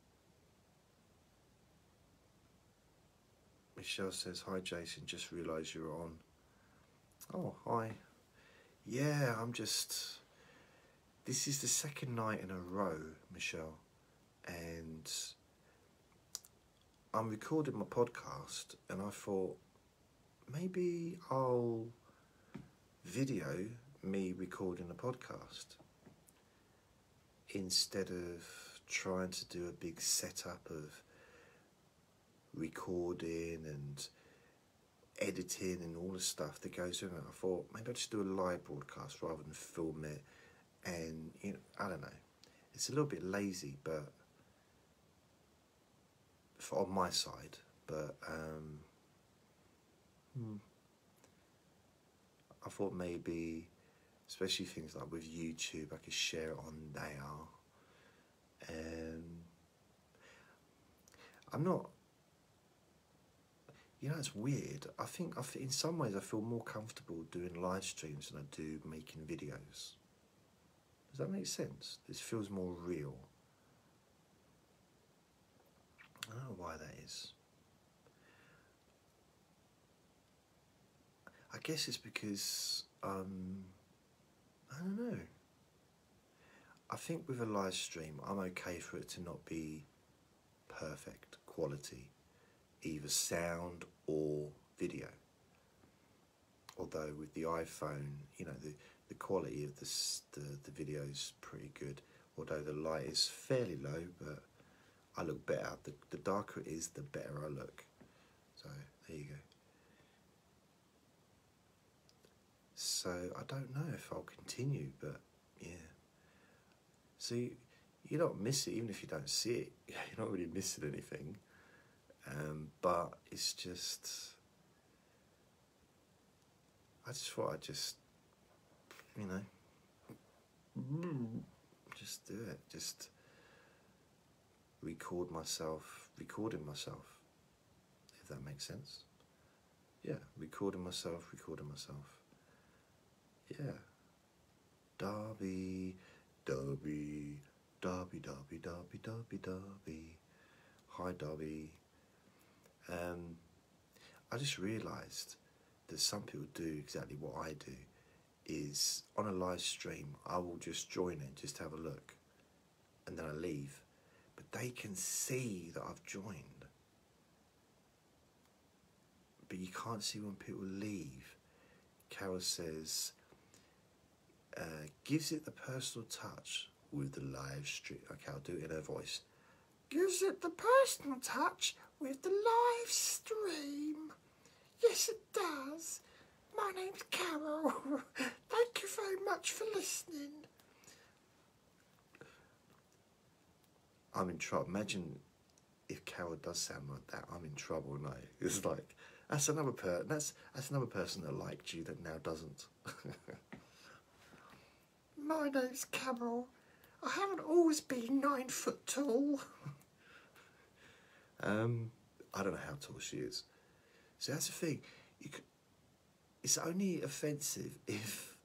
Michelle says, Hi Jason, just realised you're on. Oh, hi. Yeah, I'm just. This is the second night in a row, Michelle, and I'm recording my podcast, and I thought maybe I'll video me recording a podcast instead of trying to do a big setup of recording and editing and all the stuff that goes with it. I thought maybe I'll just do a live broadcast rather than film it. And you know, I don't know. It's a little bit lazy, but on my side. But um, hmm. I thought maybe, especially things like with YouTube, I could share it on there. And I'm not you know, it's weird. I think I in some ways I feel more comfortable doing live streams than I do making videos. Does that make sense? This feels more real. I don't know why that is. I guess it's because um, I don't know. I think with a live stream, I'm okay for it to not be perfect quality either sound or video. Although with the iPhone, you know, the, the quality of the, the, the video is pretty good. Although the light is fairly low, but I look better. The, the darker it is, the better I look. So there you go. So I don't know if I'll continue, but yeah. See, you don't miss it even if you don't see it. You're not really missing anything. Um, but it's just, I just thought I'd just, you know, just do it. Just record myself, recording myself, if that makes sense. Yeah, recording myself, recording myself. Yeah. Derby, Derby, Derby, Derby, Derby, Derby, Derby. Hi, Derby. Um, I just realised that some people do exactly what I do. Is on a live stream, I will just join it, just have a look, and then I leave. They can see that I've joined. But you can't see when people leave. Carol says, uh, gives it the personal touch with the live stream. Okay, I'll do it in her voice. Gives it the personal touch with the live stream. Yes, it does. My name's Carol. Thank you very much for listening. I'm in trouble. Imagine if Carol does sound like that. I'm in trouble, no. It's like that's another per that's that's another person that liked you that now doesn't. My name's Carol. I haven't always been nine foot tall. um, I don't know how tall she is. So that's the thing. It's only offensive if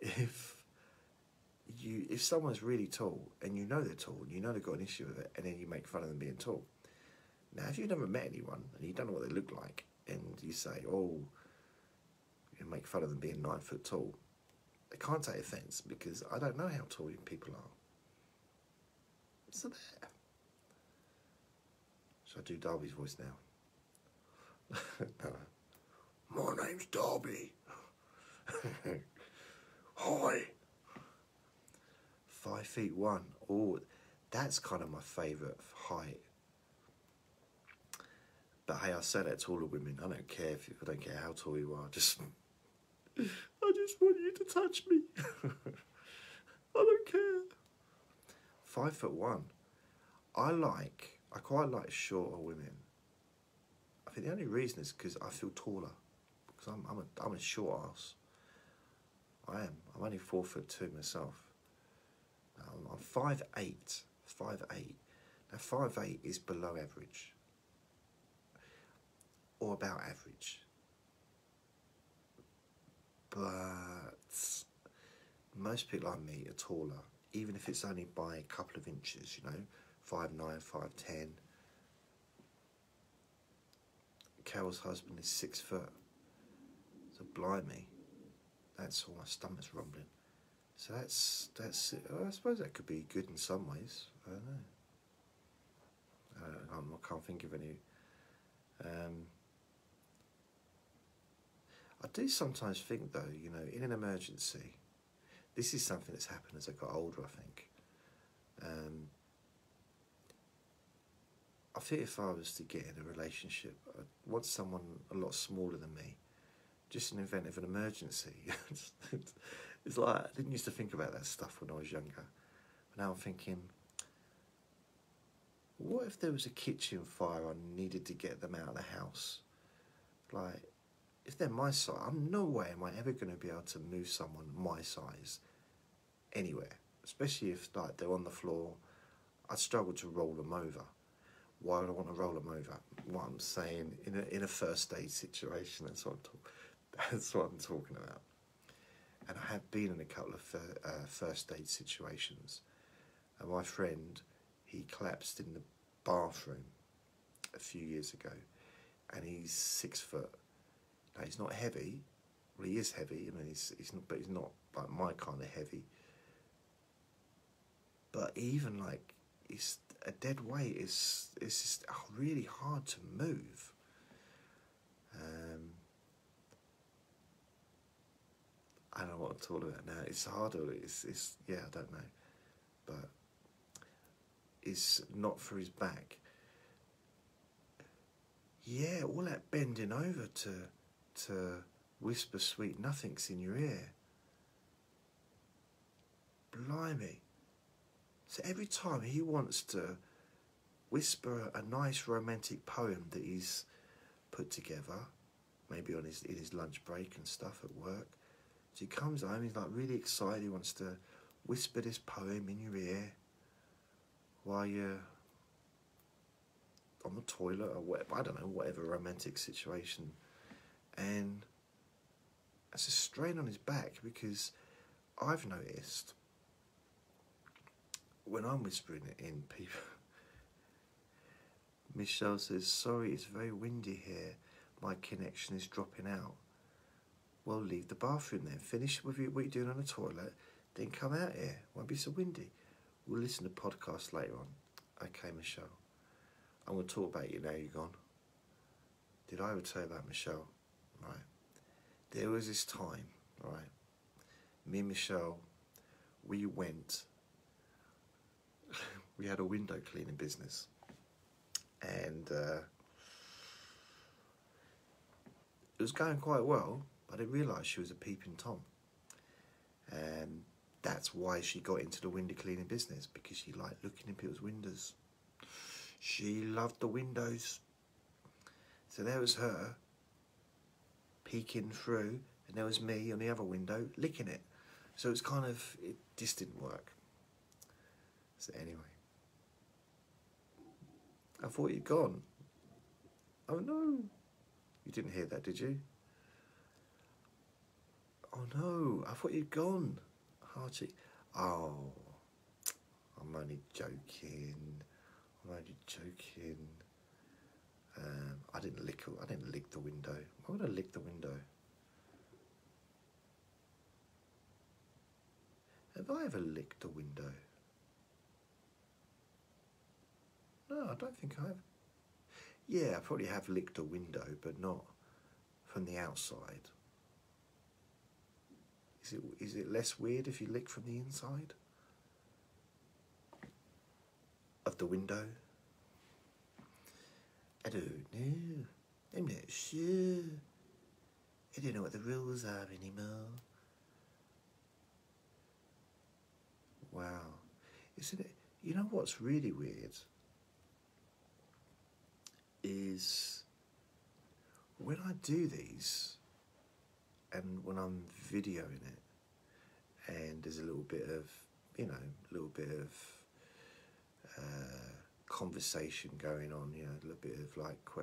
if you if someone's really tall and you know they're tall and you know they've got an issue with it and then you make fun of them being tall. Now, if you've never met anyone and you don't know what they look like and you say, "Oh," you make fun of them being nine foot tall, I can't take offence because I don't know how tall people are. So there. Shall I do Darby's voice now? no. My name's Darby. Hi. Five feet one. Oh, that's kind of my favourite height. But hey, I say that to all the women. I don't care if you, I don't care how tall you are. Just, I just want you to touch me. I don't care. Five foot one. I like. I quite like shorter women. I think the only reason is because I feel taller. Because I'm I'm a I'm a short ass. I am. I'm only four foot two myself. Um, I'm five eight. Five eight. Now five eight is below average. Or about average. But most people like me are taller, even if it's only by a couple of inches, you know, five nine, five ten. Carol's husband is six foot. So blimey that's all my stomach's rumbling. So that's that's. I suppose that could be good in some ways. I don't know. Uh, I can't think of any. Um, I do sometimes think, though, you know, in an emergency, this is something that's happened as I got older. I think. Um, I think if I was to get in a relationship, I'd want someone a lot smaller than me just an event of an emergency. it's like I didn't used to think about that stuff when I was younger. But now I'm thinking, what if there was a kitchen fire I needed to get them out of the house? Like, if they're my size, I'm no way am I ever going to be able to move someone my size anywhere, especially if like they're on the floor. I'd struggle to roll them over. Why would I want to roll them over? What I'm saying in a in a first aid situation, that's what I'm talking. That's what I'm talking about. And I have been in a couple of fir- uh, first aid situations. And my friend, he collapsed in the bathroom a few years ago, and he's six foot. Now he's not heavy. Well, he is heavy. I mean, he's he's not, but he's not like my kind of heavy. But even like, he's a dead weight is is just really hard to move. I don't know what I'm talking about now. It's harder. It's, it's yeah, I don't know, but it's not for his back. Yeah, all that bending over to to whisper sweet nothings in your ear. Blimey. So every time he wants to whisper a nice romantic poem that he's put together, maybe on his in his lunch break and stuff at work, so he comes home, he's like really excited, he wants to whisper this poem in your ear while you're on the toilet or whatever, I don't know, whatever romantic situation. And it's a strain on his back because I've noticed when I'm whispering it in people. Michelle says, Sorry, it's very windy here. My connection is dropping out. Well, leave the bathroom then. Finish with what you're doing on the toilet, then come out here. Won't be so windy. We'll listen to podcasts later on. Okay, Michelle. I'm going to talk about you now you're gone. Did I ever tell you about Michelle? Right. There was this time, right? Me and Michelle, we went, we had a window cleaning business. And uh, it was going quite well, but I didn't realise she was a peeping Tom. And that's why she got into the window cleaning business, because she liked looking in people's windows. She loved the windows. So there was her peeking through, and there was me on the other window licking it. So it's kind of, it just didn't work. So anyway, I thought you'd gone. Oh no, you didn't hear that, did you? Oh no, I thought you'd gone, Archie. Oh, I'm only joking. I'm only joking. Um, I didn't lick. I didn't lick the window. Why would I lick the window? Have I ever licked a window? No, I don't think I have. Yeah, I probably have licked a window, but not from the outside. Is it is it less weird if you lick from the inside of the window? I don't know. I'm not sure. I don't know what the rules are anymore. Wow. Isn't it? You know what's really weird? Is when I do these and when I'm videoing it and there's a little bit of, you know, a little bit of uh, conversation going on, you know, a little bit of like uh,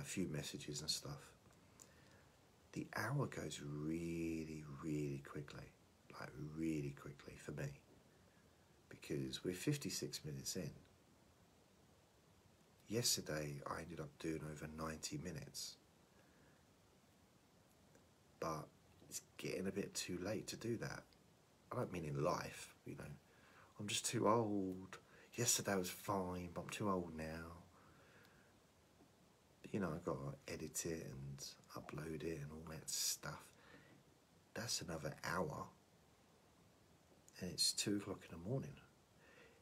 a few messages and stuff. The hour goes really, really quickly, like really quickly for me, because we're 56 minutes in. Yesterday, I ended up doing over 90 minutes, but it's getting a bit too late to do that. I don't mean in life, you know, I'm just too old yesterday was fine, but I'm too old now. You know, I've got to edit it and upload it and all that stuff. That's another hour, and it's two o'clock in the morning.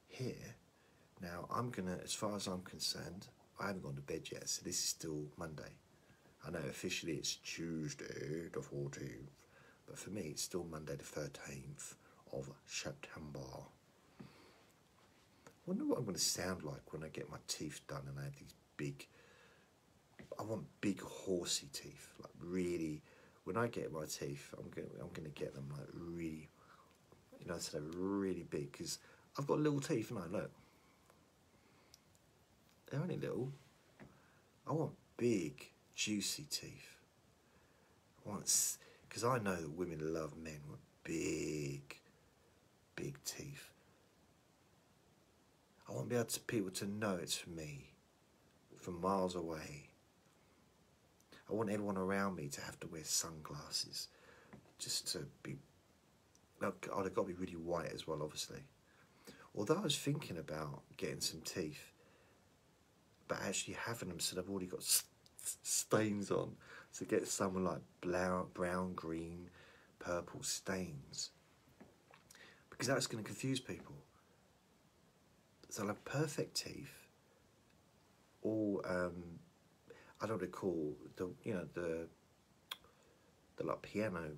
Here, now I'm gonna, as far as I'm concerned, I haven't gone to bed yet, so this is still Monday. I know officially it's Tuesday the 14th, but for me it's still Monday the 13th of September I wonder what I'm going to sound like when I get my teeth done and I have these big. I want big horsey teeth, like really. When I get my teeth, I'm going. I'm going to get them like really, you know, so they're really big because I've got little teeth, and I look. They're only little. I want big, juicy teeth. I want because I know that women love men with big, big teeth. I want to be able to people to know it's for me from miles away. I want everyone around me to have to wear sunglasses just to be. I'd have got to be really white as well, obviously. Although I was thinking about getting some teeth, but actually having them so they've already got stains on. To get someone like brown, green, purple stains, because that's going to confuse people they'll have perfect teeth, all um, I don't recall the you know the the like piano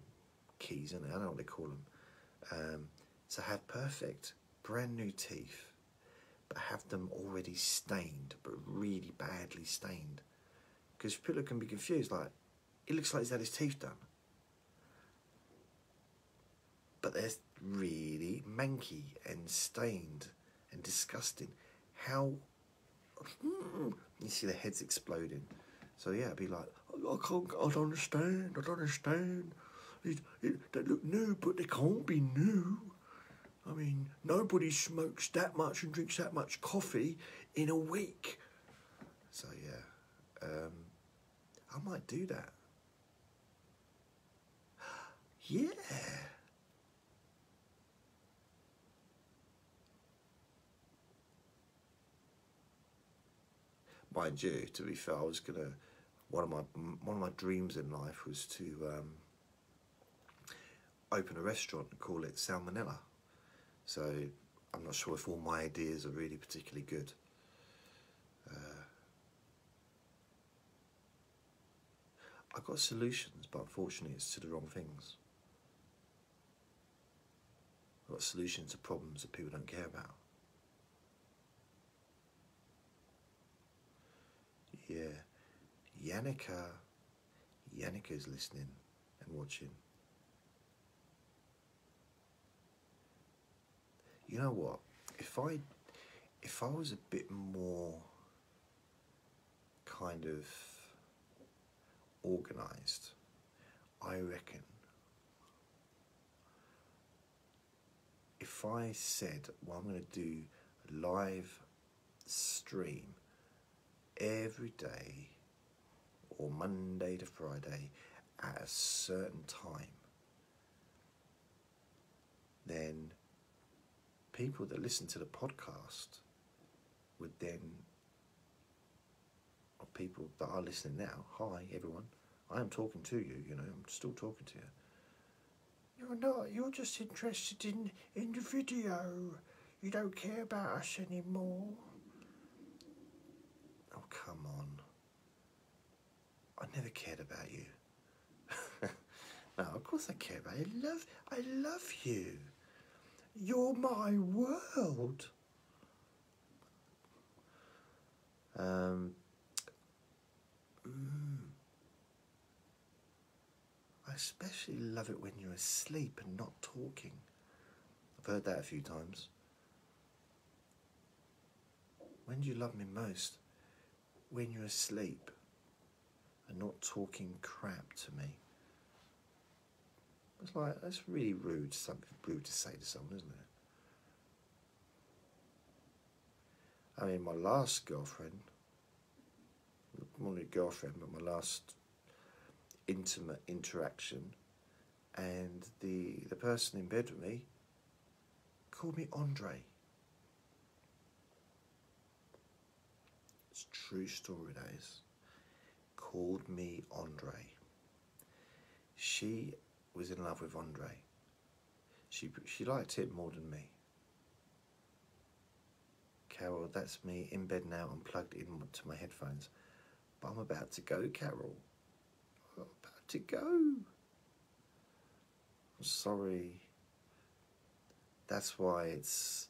keys in it. I don't know what they call them. Um, so have perfect brand new teeth, but have them already stained, but really badly stained. Because people can be confused, like it looks like he's had his teeth done, but they're really manky and stained and disgusting. How you see the heads exploding. So yeah, it'd be like, I can't, I don't understand, I don't understand. It, it, they look new, but they can't be new. I mean, nobody smokes that much and drinks that much coffee in a week. So yeah, um, I might do that. Yeah. Mind you, to be fair, I was gonna. One of my one of my dreams in life was to um, open a restaurant and call it Salmonella. So I'm not sure if all my ideas are really particularly good. Uh, I've got solutions, but unfortunately, it's to the wrong things. I've got solutions to problems that people don't care about. Yeah, Yannicka, Yannicka's listening and watching. You know what? If I, if I was a bit more kind of organized, I reckon if I said, well, I'm going to do a live stream every day or Monday to Friday at a certain time, then people that listen to the podcast would then, or people that are listening now, hi everyone, I am talking to you, you know, I'm still talking to you. You're not, you're just interested in, in the video. You don't care about us anymore. Come on. I never cared about you. no, of course I care about you. I love, I love you. You're my world. Um, mm, I especially love it when you're asleep and not talking. I've heard that a few times. When do you love me most? When you're asleep and not talking crap to me. It's like that's really rude. Something rude to say to someone, isn't it? I mean, my last girlfriend, not only girlfriend, but my last intimate interaction, and the the person in bed with me called me Andre. It's true story, days. Called me Andre. She was in love with Andre. She, she liked it more than me. Carol, that's me in bed now and plugged into my headphones. But I'm about to go, Carol. I'm about to go. I'm sorry. That's why it's.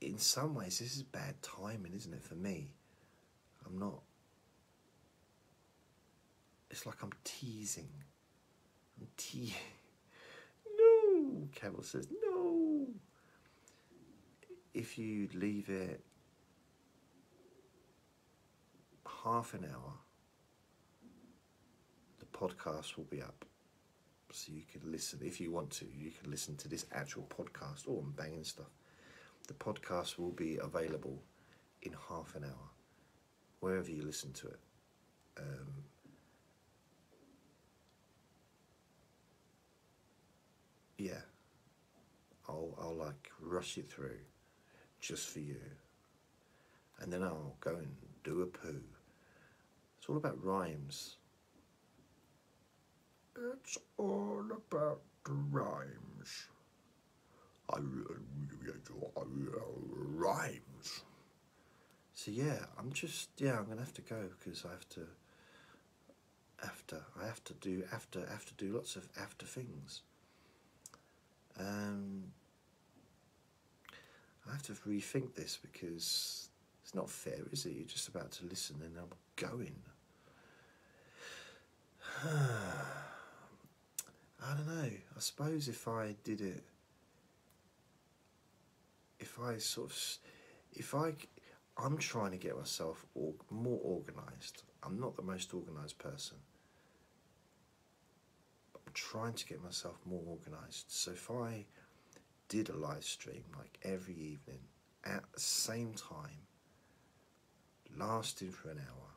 In some ways, this is bad timing, isn't it, for me? I'm not. It's like I'm teasing. I'm teasing. No, Carol says, no. If you leave it half an hour, the podcast will be up. So you can listen, if you want to, you can listen to this actual podcast. Oh, I'm banging stuff. The podcast will be available in half an hour, wherever you listen to it. Um, yeah, I'll, I'll like rush it through just for you. And then I'll go and do a poo. It's all about rhymes. It's all about rhymes. I, rhymes. So yeah, I'm just yeah, I'm gonna have to go because I have to after I have to do after have to do lots of after things. Um, I have to rethink this because it's not fair, is it? You're just about to listen and I'm going. I don't know. I suppose if I did it, if I sort of, if I, I'm trying to get myself more organised. I'm not the most organised person I'm trying to get myself more organized. So if I did a live stream like every evening at the same time, lasting for an hour,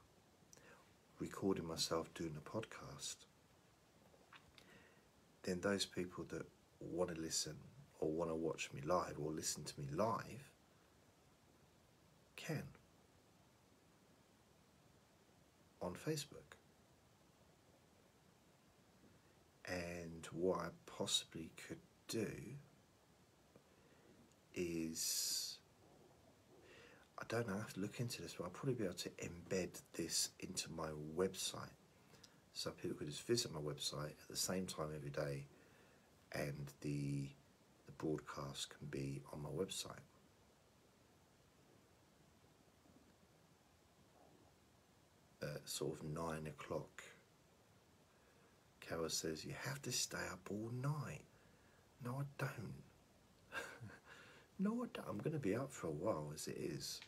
recording myself doing a podcast, then those people that want to listen or want to watch me live or listen to me live can. on Facebook. And what I possibly could do is I don't know, I have to look into this, but I'll probably be able to embed this into my website. So people could just visit my website at the same time every day and the the broadcast can be on my website. At sort of nine o'clock. Carol says, You have to stay up all night. No, I don't. no, I don't. I'm going to be up for a while as it is.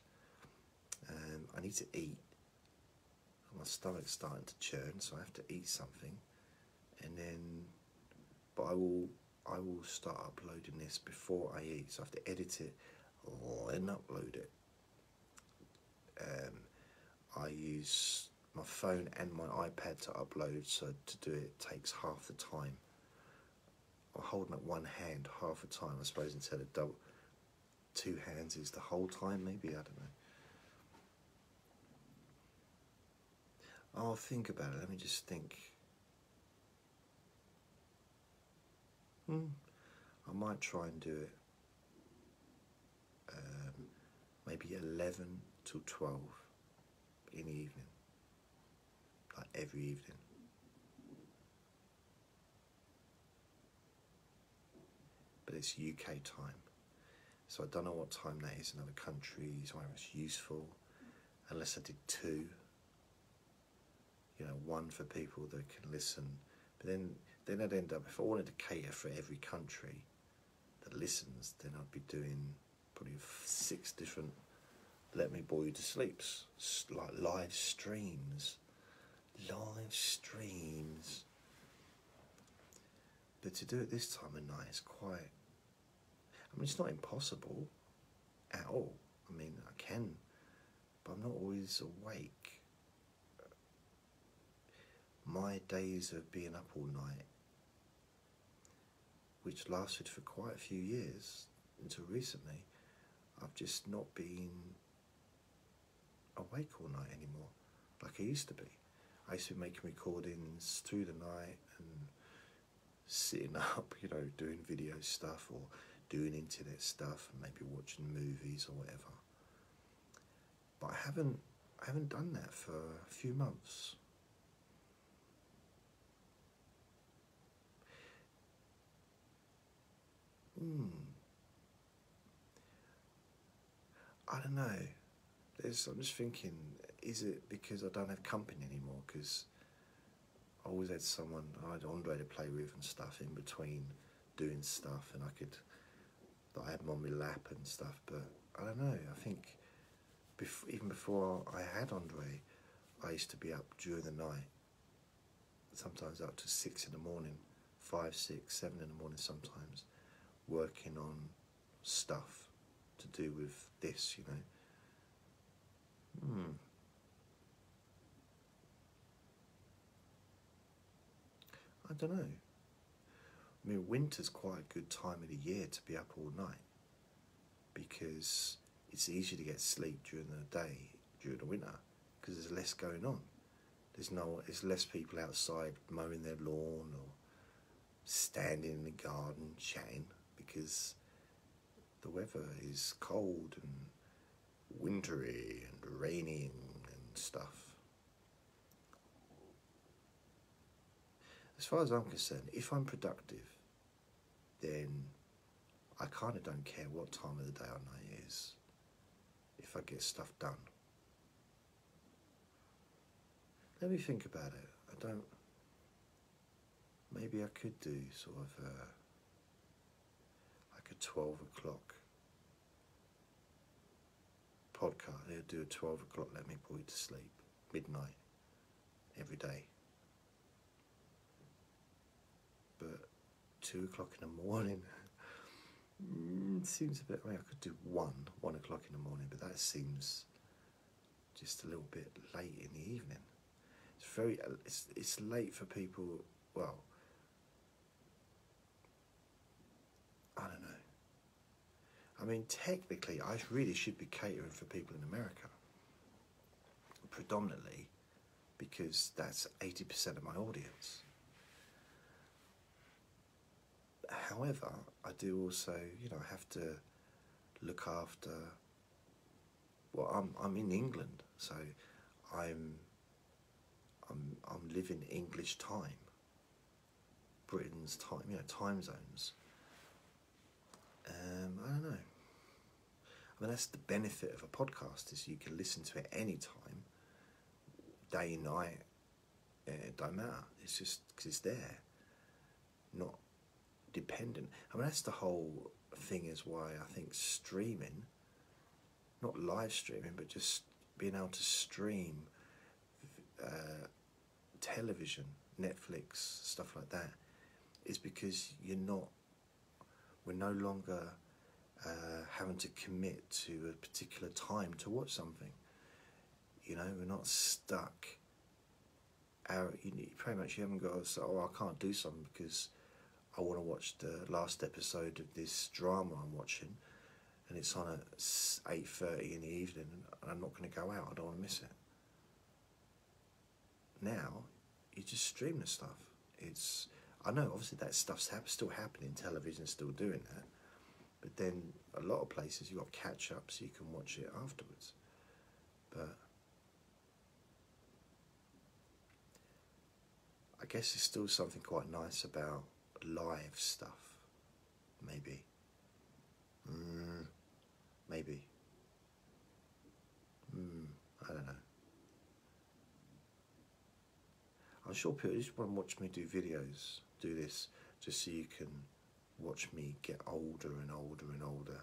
Um, I need to eat. My stomach's starting to churn, so I have to eat something. And then, but I will, I will start uploading this before I eat. So I have to edit it, and upload it. Um, I use my phone and my iPad to upload, so to do it takes half the time. I'm holding my one hand half the time, I suppose, instead of double, two hands is the whole time, maybe, I don't know. I'll think about it. Let me just think. Hmm. I might try and do it. Um, maybe 11 to 12 in the evening. Like every evening. But it's UK time. So I don't know what time that is in other countries, whether it's useful, unless I did two you know, one for people that can listen. But then, then I'd end up, if I wanted to cater for every country that listens, then I'd be doing probably six different Let Me Bore You to Sleeps, like live streams. Live streams. But to do it this time of night is quite, I mean, it's not impossible at all. I mean, I can, but I'm not always awake my days of being up all night, which lasted for quite a few years until recently, I've just not been awake all night anymore like I used to be. I used to be making recordings through the night and sitting up, you know, doing video stuff or doing internet stuff and maybe watching movies or whatever. But I haven't I haven't done that for a few months. Hmm. I don't know. There's, I'm just thinking, is it because I don't have company anymore? Because I always had someone, I had Andre to play with and stuff in between doing stuff, and I could, I had him on my lap and stuff. But I don't know. I think before, even before I had Andre, I used to be up during the night, sometimes up to six in the morning, five, six, seven in the morning sometimes working on stuff to do with this, you know. Hmm. I don't know. I mean, winter's quite a good time of the year to be up all night because it's easier to get sleep during the day during the winter because there's less going on. There's no, there's less people outside mowing their lawn or standing in the garden chatting because the weather is cold and wintry and raining and stuff. As far as I'm concerned, if I'm productive, then I kind of don't care what time of the day or night is if I get stuff done. Let me think about it. I don't. Maybe I could do sort of. like a 12 o'clock podcast. They'll do a 12 o'clock Let Me put You to Sleep, midnight, every day. But 2 o'clock in the morning mm, seems a bit, I mean, I could do 1, 1 o'clock in the morning, but that seems just a little bit late in the evening. It's very, it's, it's late for people, well, I don't know. I mean, technically, I really should be catering for people in America, predominantly, because that's 80% of my audience. However, I do also, you know, have to look after. Well, I'm I'm in England, so I'm I'm I'm living English time. Britain's time, you know, time zones. Um, I don't know. I mean, that's the benefit of a podcast is you can listen to it any time, day, and night. It don't matter. It's just because it's there, not dependent. I mean, that's the whole thing. Is why I think streaming, not live streaming, but just being able to stream uh, television, Netflix, stuff like that, is because you're not. We're no longer uh, having to commit to a particular time to watch something. You know, we're not stuck. Our, you know, pretty much you haven't got to say, oh, I can't do something because I want to watch the last episode of this drama I'm watching, and it's on at eight thirty in the evening, and I'm not going to go out. I don't want to miss it. Now, you just stream the stuff. It's I know obviously that stuff's still happening. Television's still doing that, but then a lot of places you got catch up, so you can watch it afterwards. But I guess there's still something quite nice about live stuff. Maybe. Mm, maybe. Mm, I don't know. I'm sure people just want to watch me do videos, do this, just so you can watch me get older and older and older.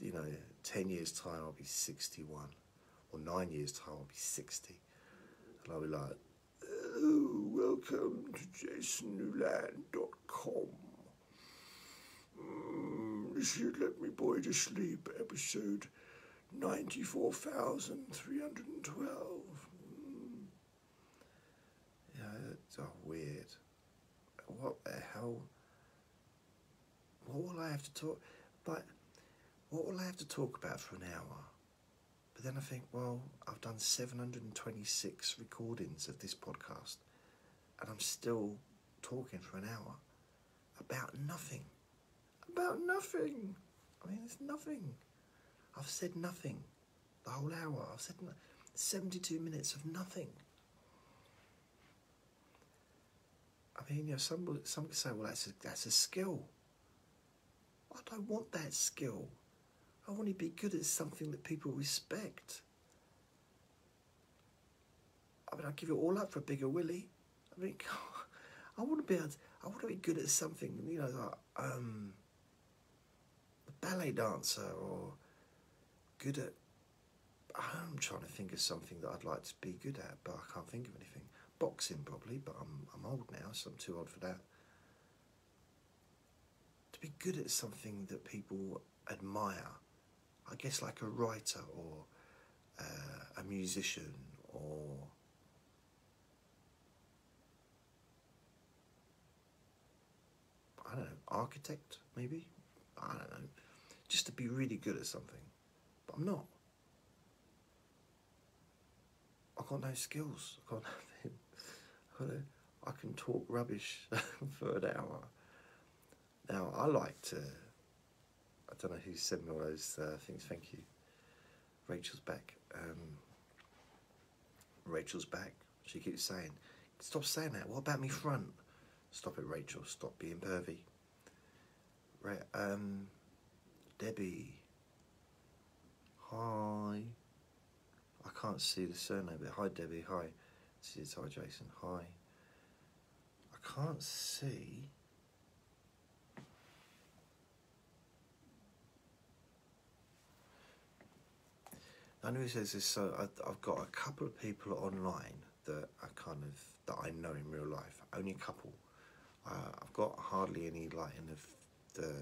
You know, 10 years' time I'll be 61, or 9 years' time I'll be 60. And I'll be like, oh, welcome to jasonnewland.com. Mm, this should let me boy to sleep, episode 94,312. Mm. Yeah, it's oh, weird. What the hell? What will I have to talk? Like, what will I have to talk about for an hour? But then I think, well, I've done 726 recordings of this podcast, and I'm still talking for an hour about nothing. About nothing. I mean, it's nothing. I've said nothing the whole hour. I've said no- 72 minutes of nothing. I mean, you know, some some could say, well, that's a, that's a skill. I don't want that skill. I want to be good at something that people respect. I mean, I'd give it all up for a bigger Willie. I mean, I want to be able to, I want to be good at something, you know, like um, a ballet dancer or good at. I'm trying to think of something that I'd like to be good at, but I can't think of anything. Boxing, probably, but I'm I'm old now, so I'm too old for that. To be good at something that people admire, I guess, like a writer or uh, a musician or I don't know, architect maybe. I don't know, just to be really good at something, but I'm not. I've got no skills. I've got nothing. I can talk rubbish for an hour. Now I like to. I don't know who sent me all those uh, things. Thank you. Rachel's back. Um, Rachel's back. She keeps saying, "Stop saying that." What about me front? Stop it, Rachel. Stop being pervy. Right. Um, Debbie. Hi. I can't see the surname, but hi, Debbie. Hi. This is hi, Jason. Hi. I can't see. I know he says this, so I, I've got a couple of people online that are kind of that I know in real life. Only a couple. Uh, I've got hardly any like in the, the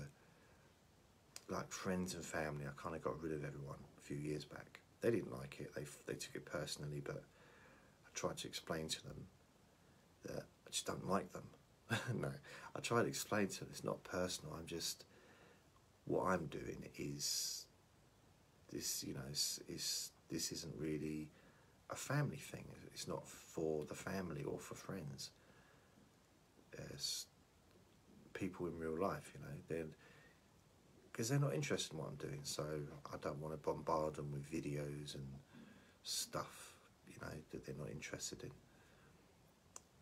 like friends and family. I kind of got rid of everyone a few years back. They didn't like it. They they took it personally, but I tried to explain to them that I just don't like them. no, I tried to explain to them it's not personal. I'm just what I'm doing is this. You know, is, is this isn't really a family thing. It's not for the family or for friends. It's people in real life, you know. They're because they're not interested in what I'm doing, so I don't want to bombard them with videos and stuff, you know, that they're not interested in.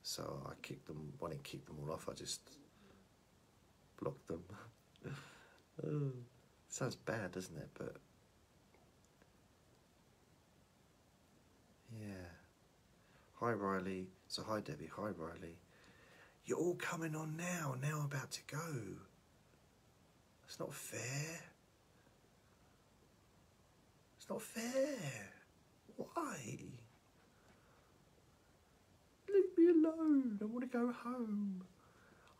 So I kick them. When I kick them all off, I just block them. sounds bad, doesn't it? But yeah. Hi Riley. So hi Debbie. Hi Riley. You're all coming on now. Now I'm about to go. It's not fair. It's not fair. Why? Leave me alone. I want to go home.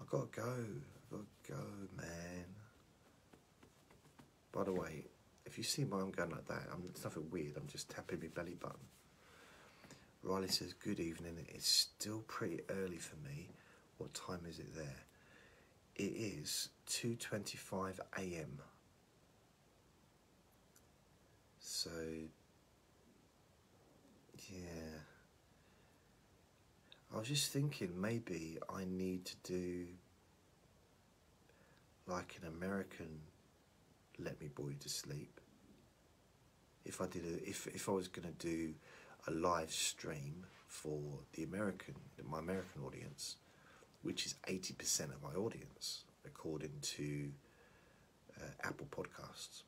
I gotta go. I gotta go, man. By the way, if you see why I'm going like that, I'm, it's nothing weird. I'm just tapping my belly button. Riley says, "Good evening. It's still pretty early for me. What time is it there?" It is 2:25 a.m. So yeah. I was just thinking maybe I need to do like an American let me bore you to sleep. If I did a, if if I was gonna do a live stream for the American my American audience, which is 80% of my audience, according to uh, Apple Podcasts.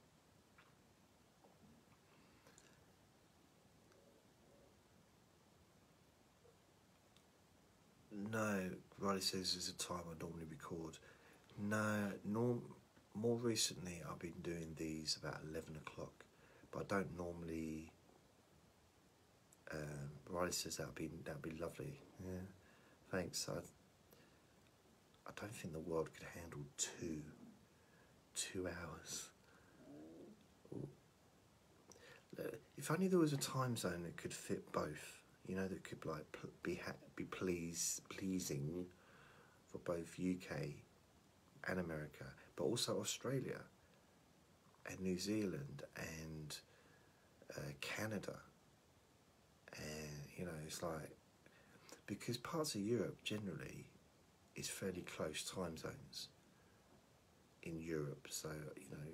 No, Riley says there's a time I normally record. No, norm, more recently I've been doing these about 11 o'clock, but I don't normally. Um, Riley says that'd be that'd be lovely. Yeah, thanks. I I don't think the world could handle two two hours. If only there was a time zone that could fit both. You know, that could like be be please pleasing for both UK and America, but also Australia and New Zealand and uh, Canada. And you know, it's like because parts of Europe generally is fairly close time zones in Europe, so you know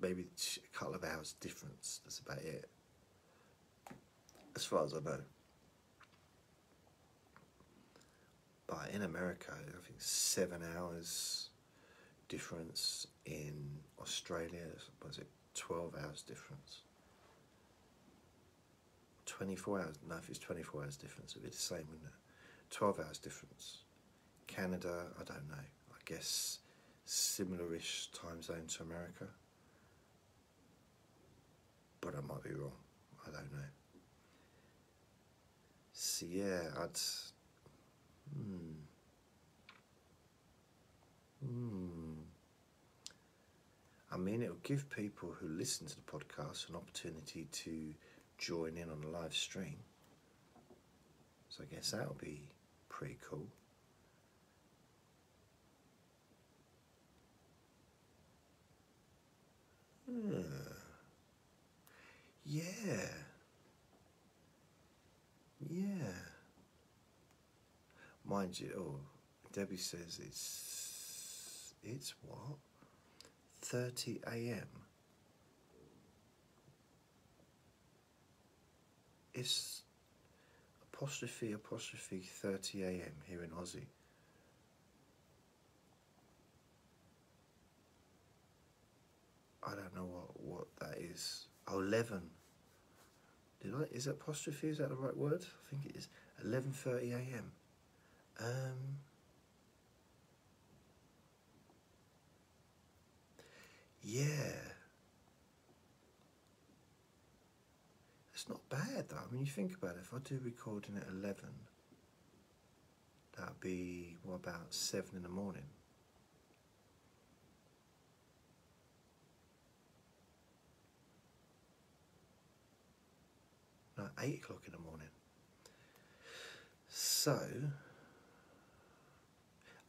maybe a couple of hours difference. That's about it, as far as I know. But in America, I think seven hours difference. In Australia, was it twelve hours difference? 24 hours, no, if it's 24 hours difference, it'd be the same, wouldn't it? 12 hours difference. Canada, I don't know. I guess similar-ish time zone to America. But I might be wrong. I don't know. So yeah, I'd. Hmm. Hmm. I mean, it'll give people who listen to the podcast an opportunity to join in on the live stream. So I guess that'll be pretty cool. Hmm. Yeah. Yeah. Mind you, oh, Debbie says it's it's what? 30 a.m. It's apostrophe apostrophe 30 a.m. here in Aussie. I don't know what, what that is. Oh, 11. Did I, is apostrophe? Is that the right word? I think it is. 11.30 a.m. Um, yeah. It's not bad though. I mean, you think about it. If I do recording at 11, that'd be, what about 7 in the morning? no, eight o'clock in the morning. So,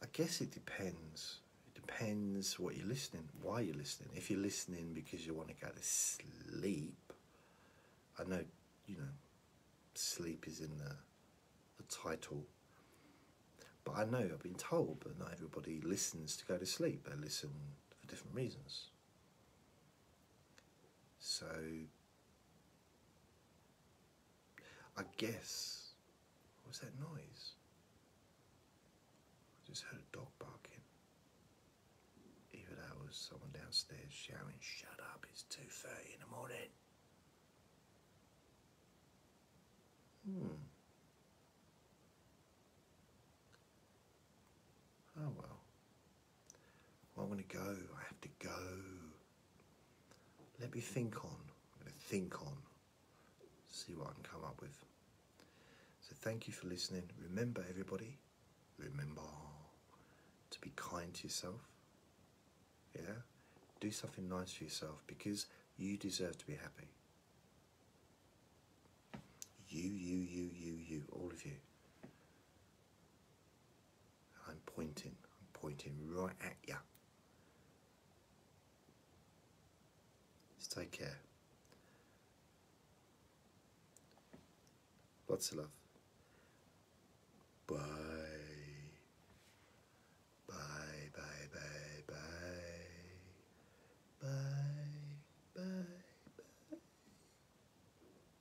I guess it depends. It depends what you're listening, why you're listening. If you're listening because you want to go to sleep, I know, you know, sleep is in the, the title. But I know I've been told, but not everybody listens to go to sleep. They listen for different reasons. So I guess what was that noise? I just heard a dog barking. Either that was someone downstairs shouting, "Shut up! It's two thirty in the morning." Hmm. Oh well. well I'm going to go. I have to go. Let me think on. I'm going to think on. See what I can come up with. So thank you for listening. Remember, everybody, remember to be kind to yourself. Yeah? Do something nice for yourself because you deserve to be happy. You, you, you, you, you, all of you. I'm pointing, I'm pointing right at you. Just take care. Lots of love. Bye.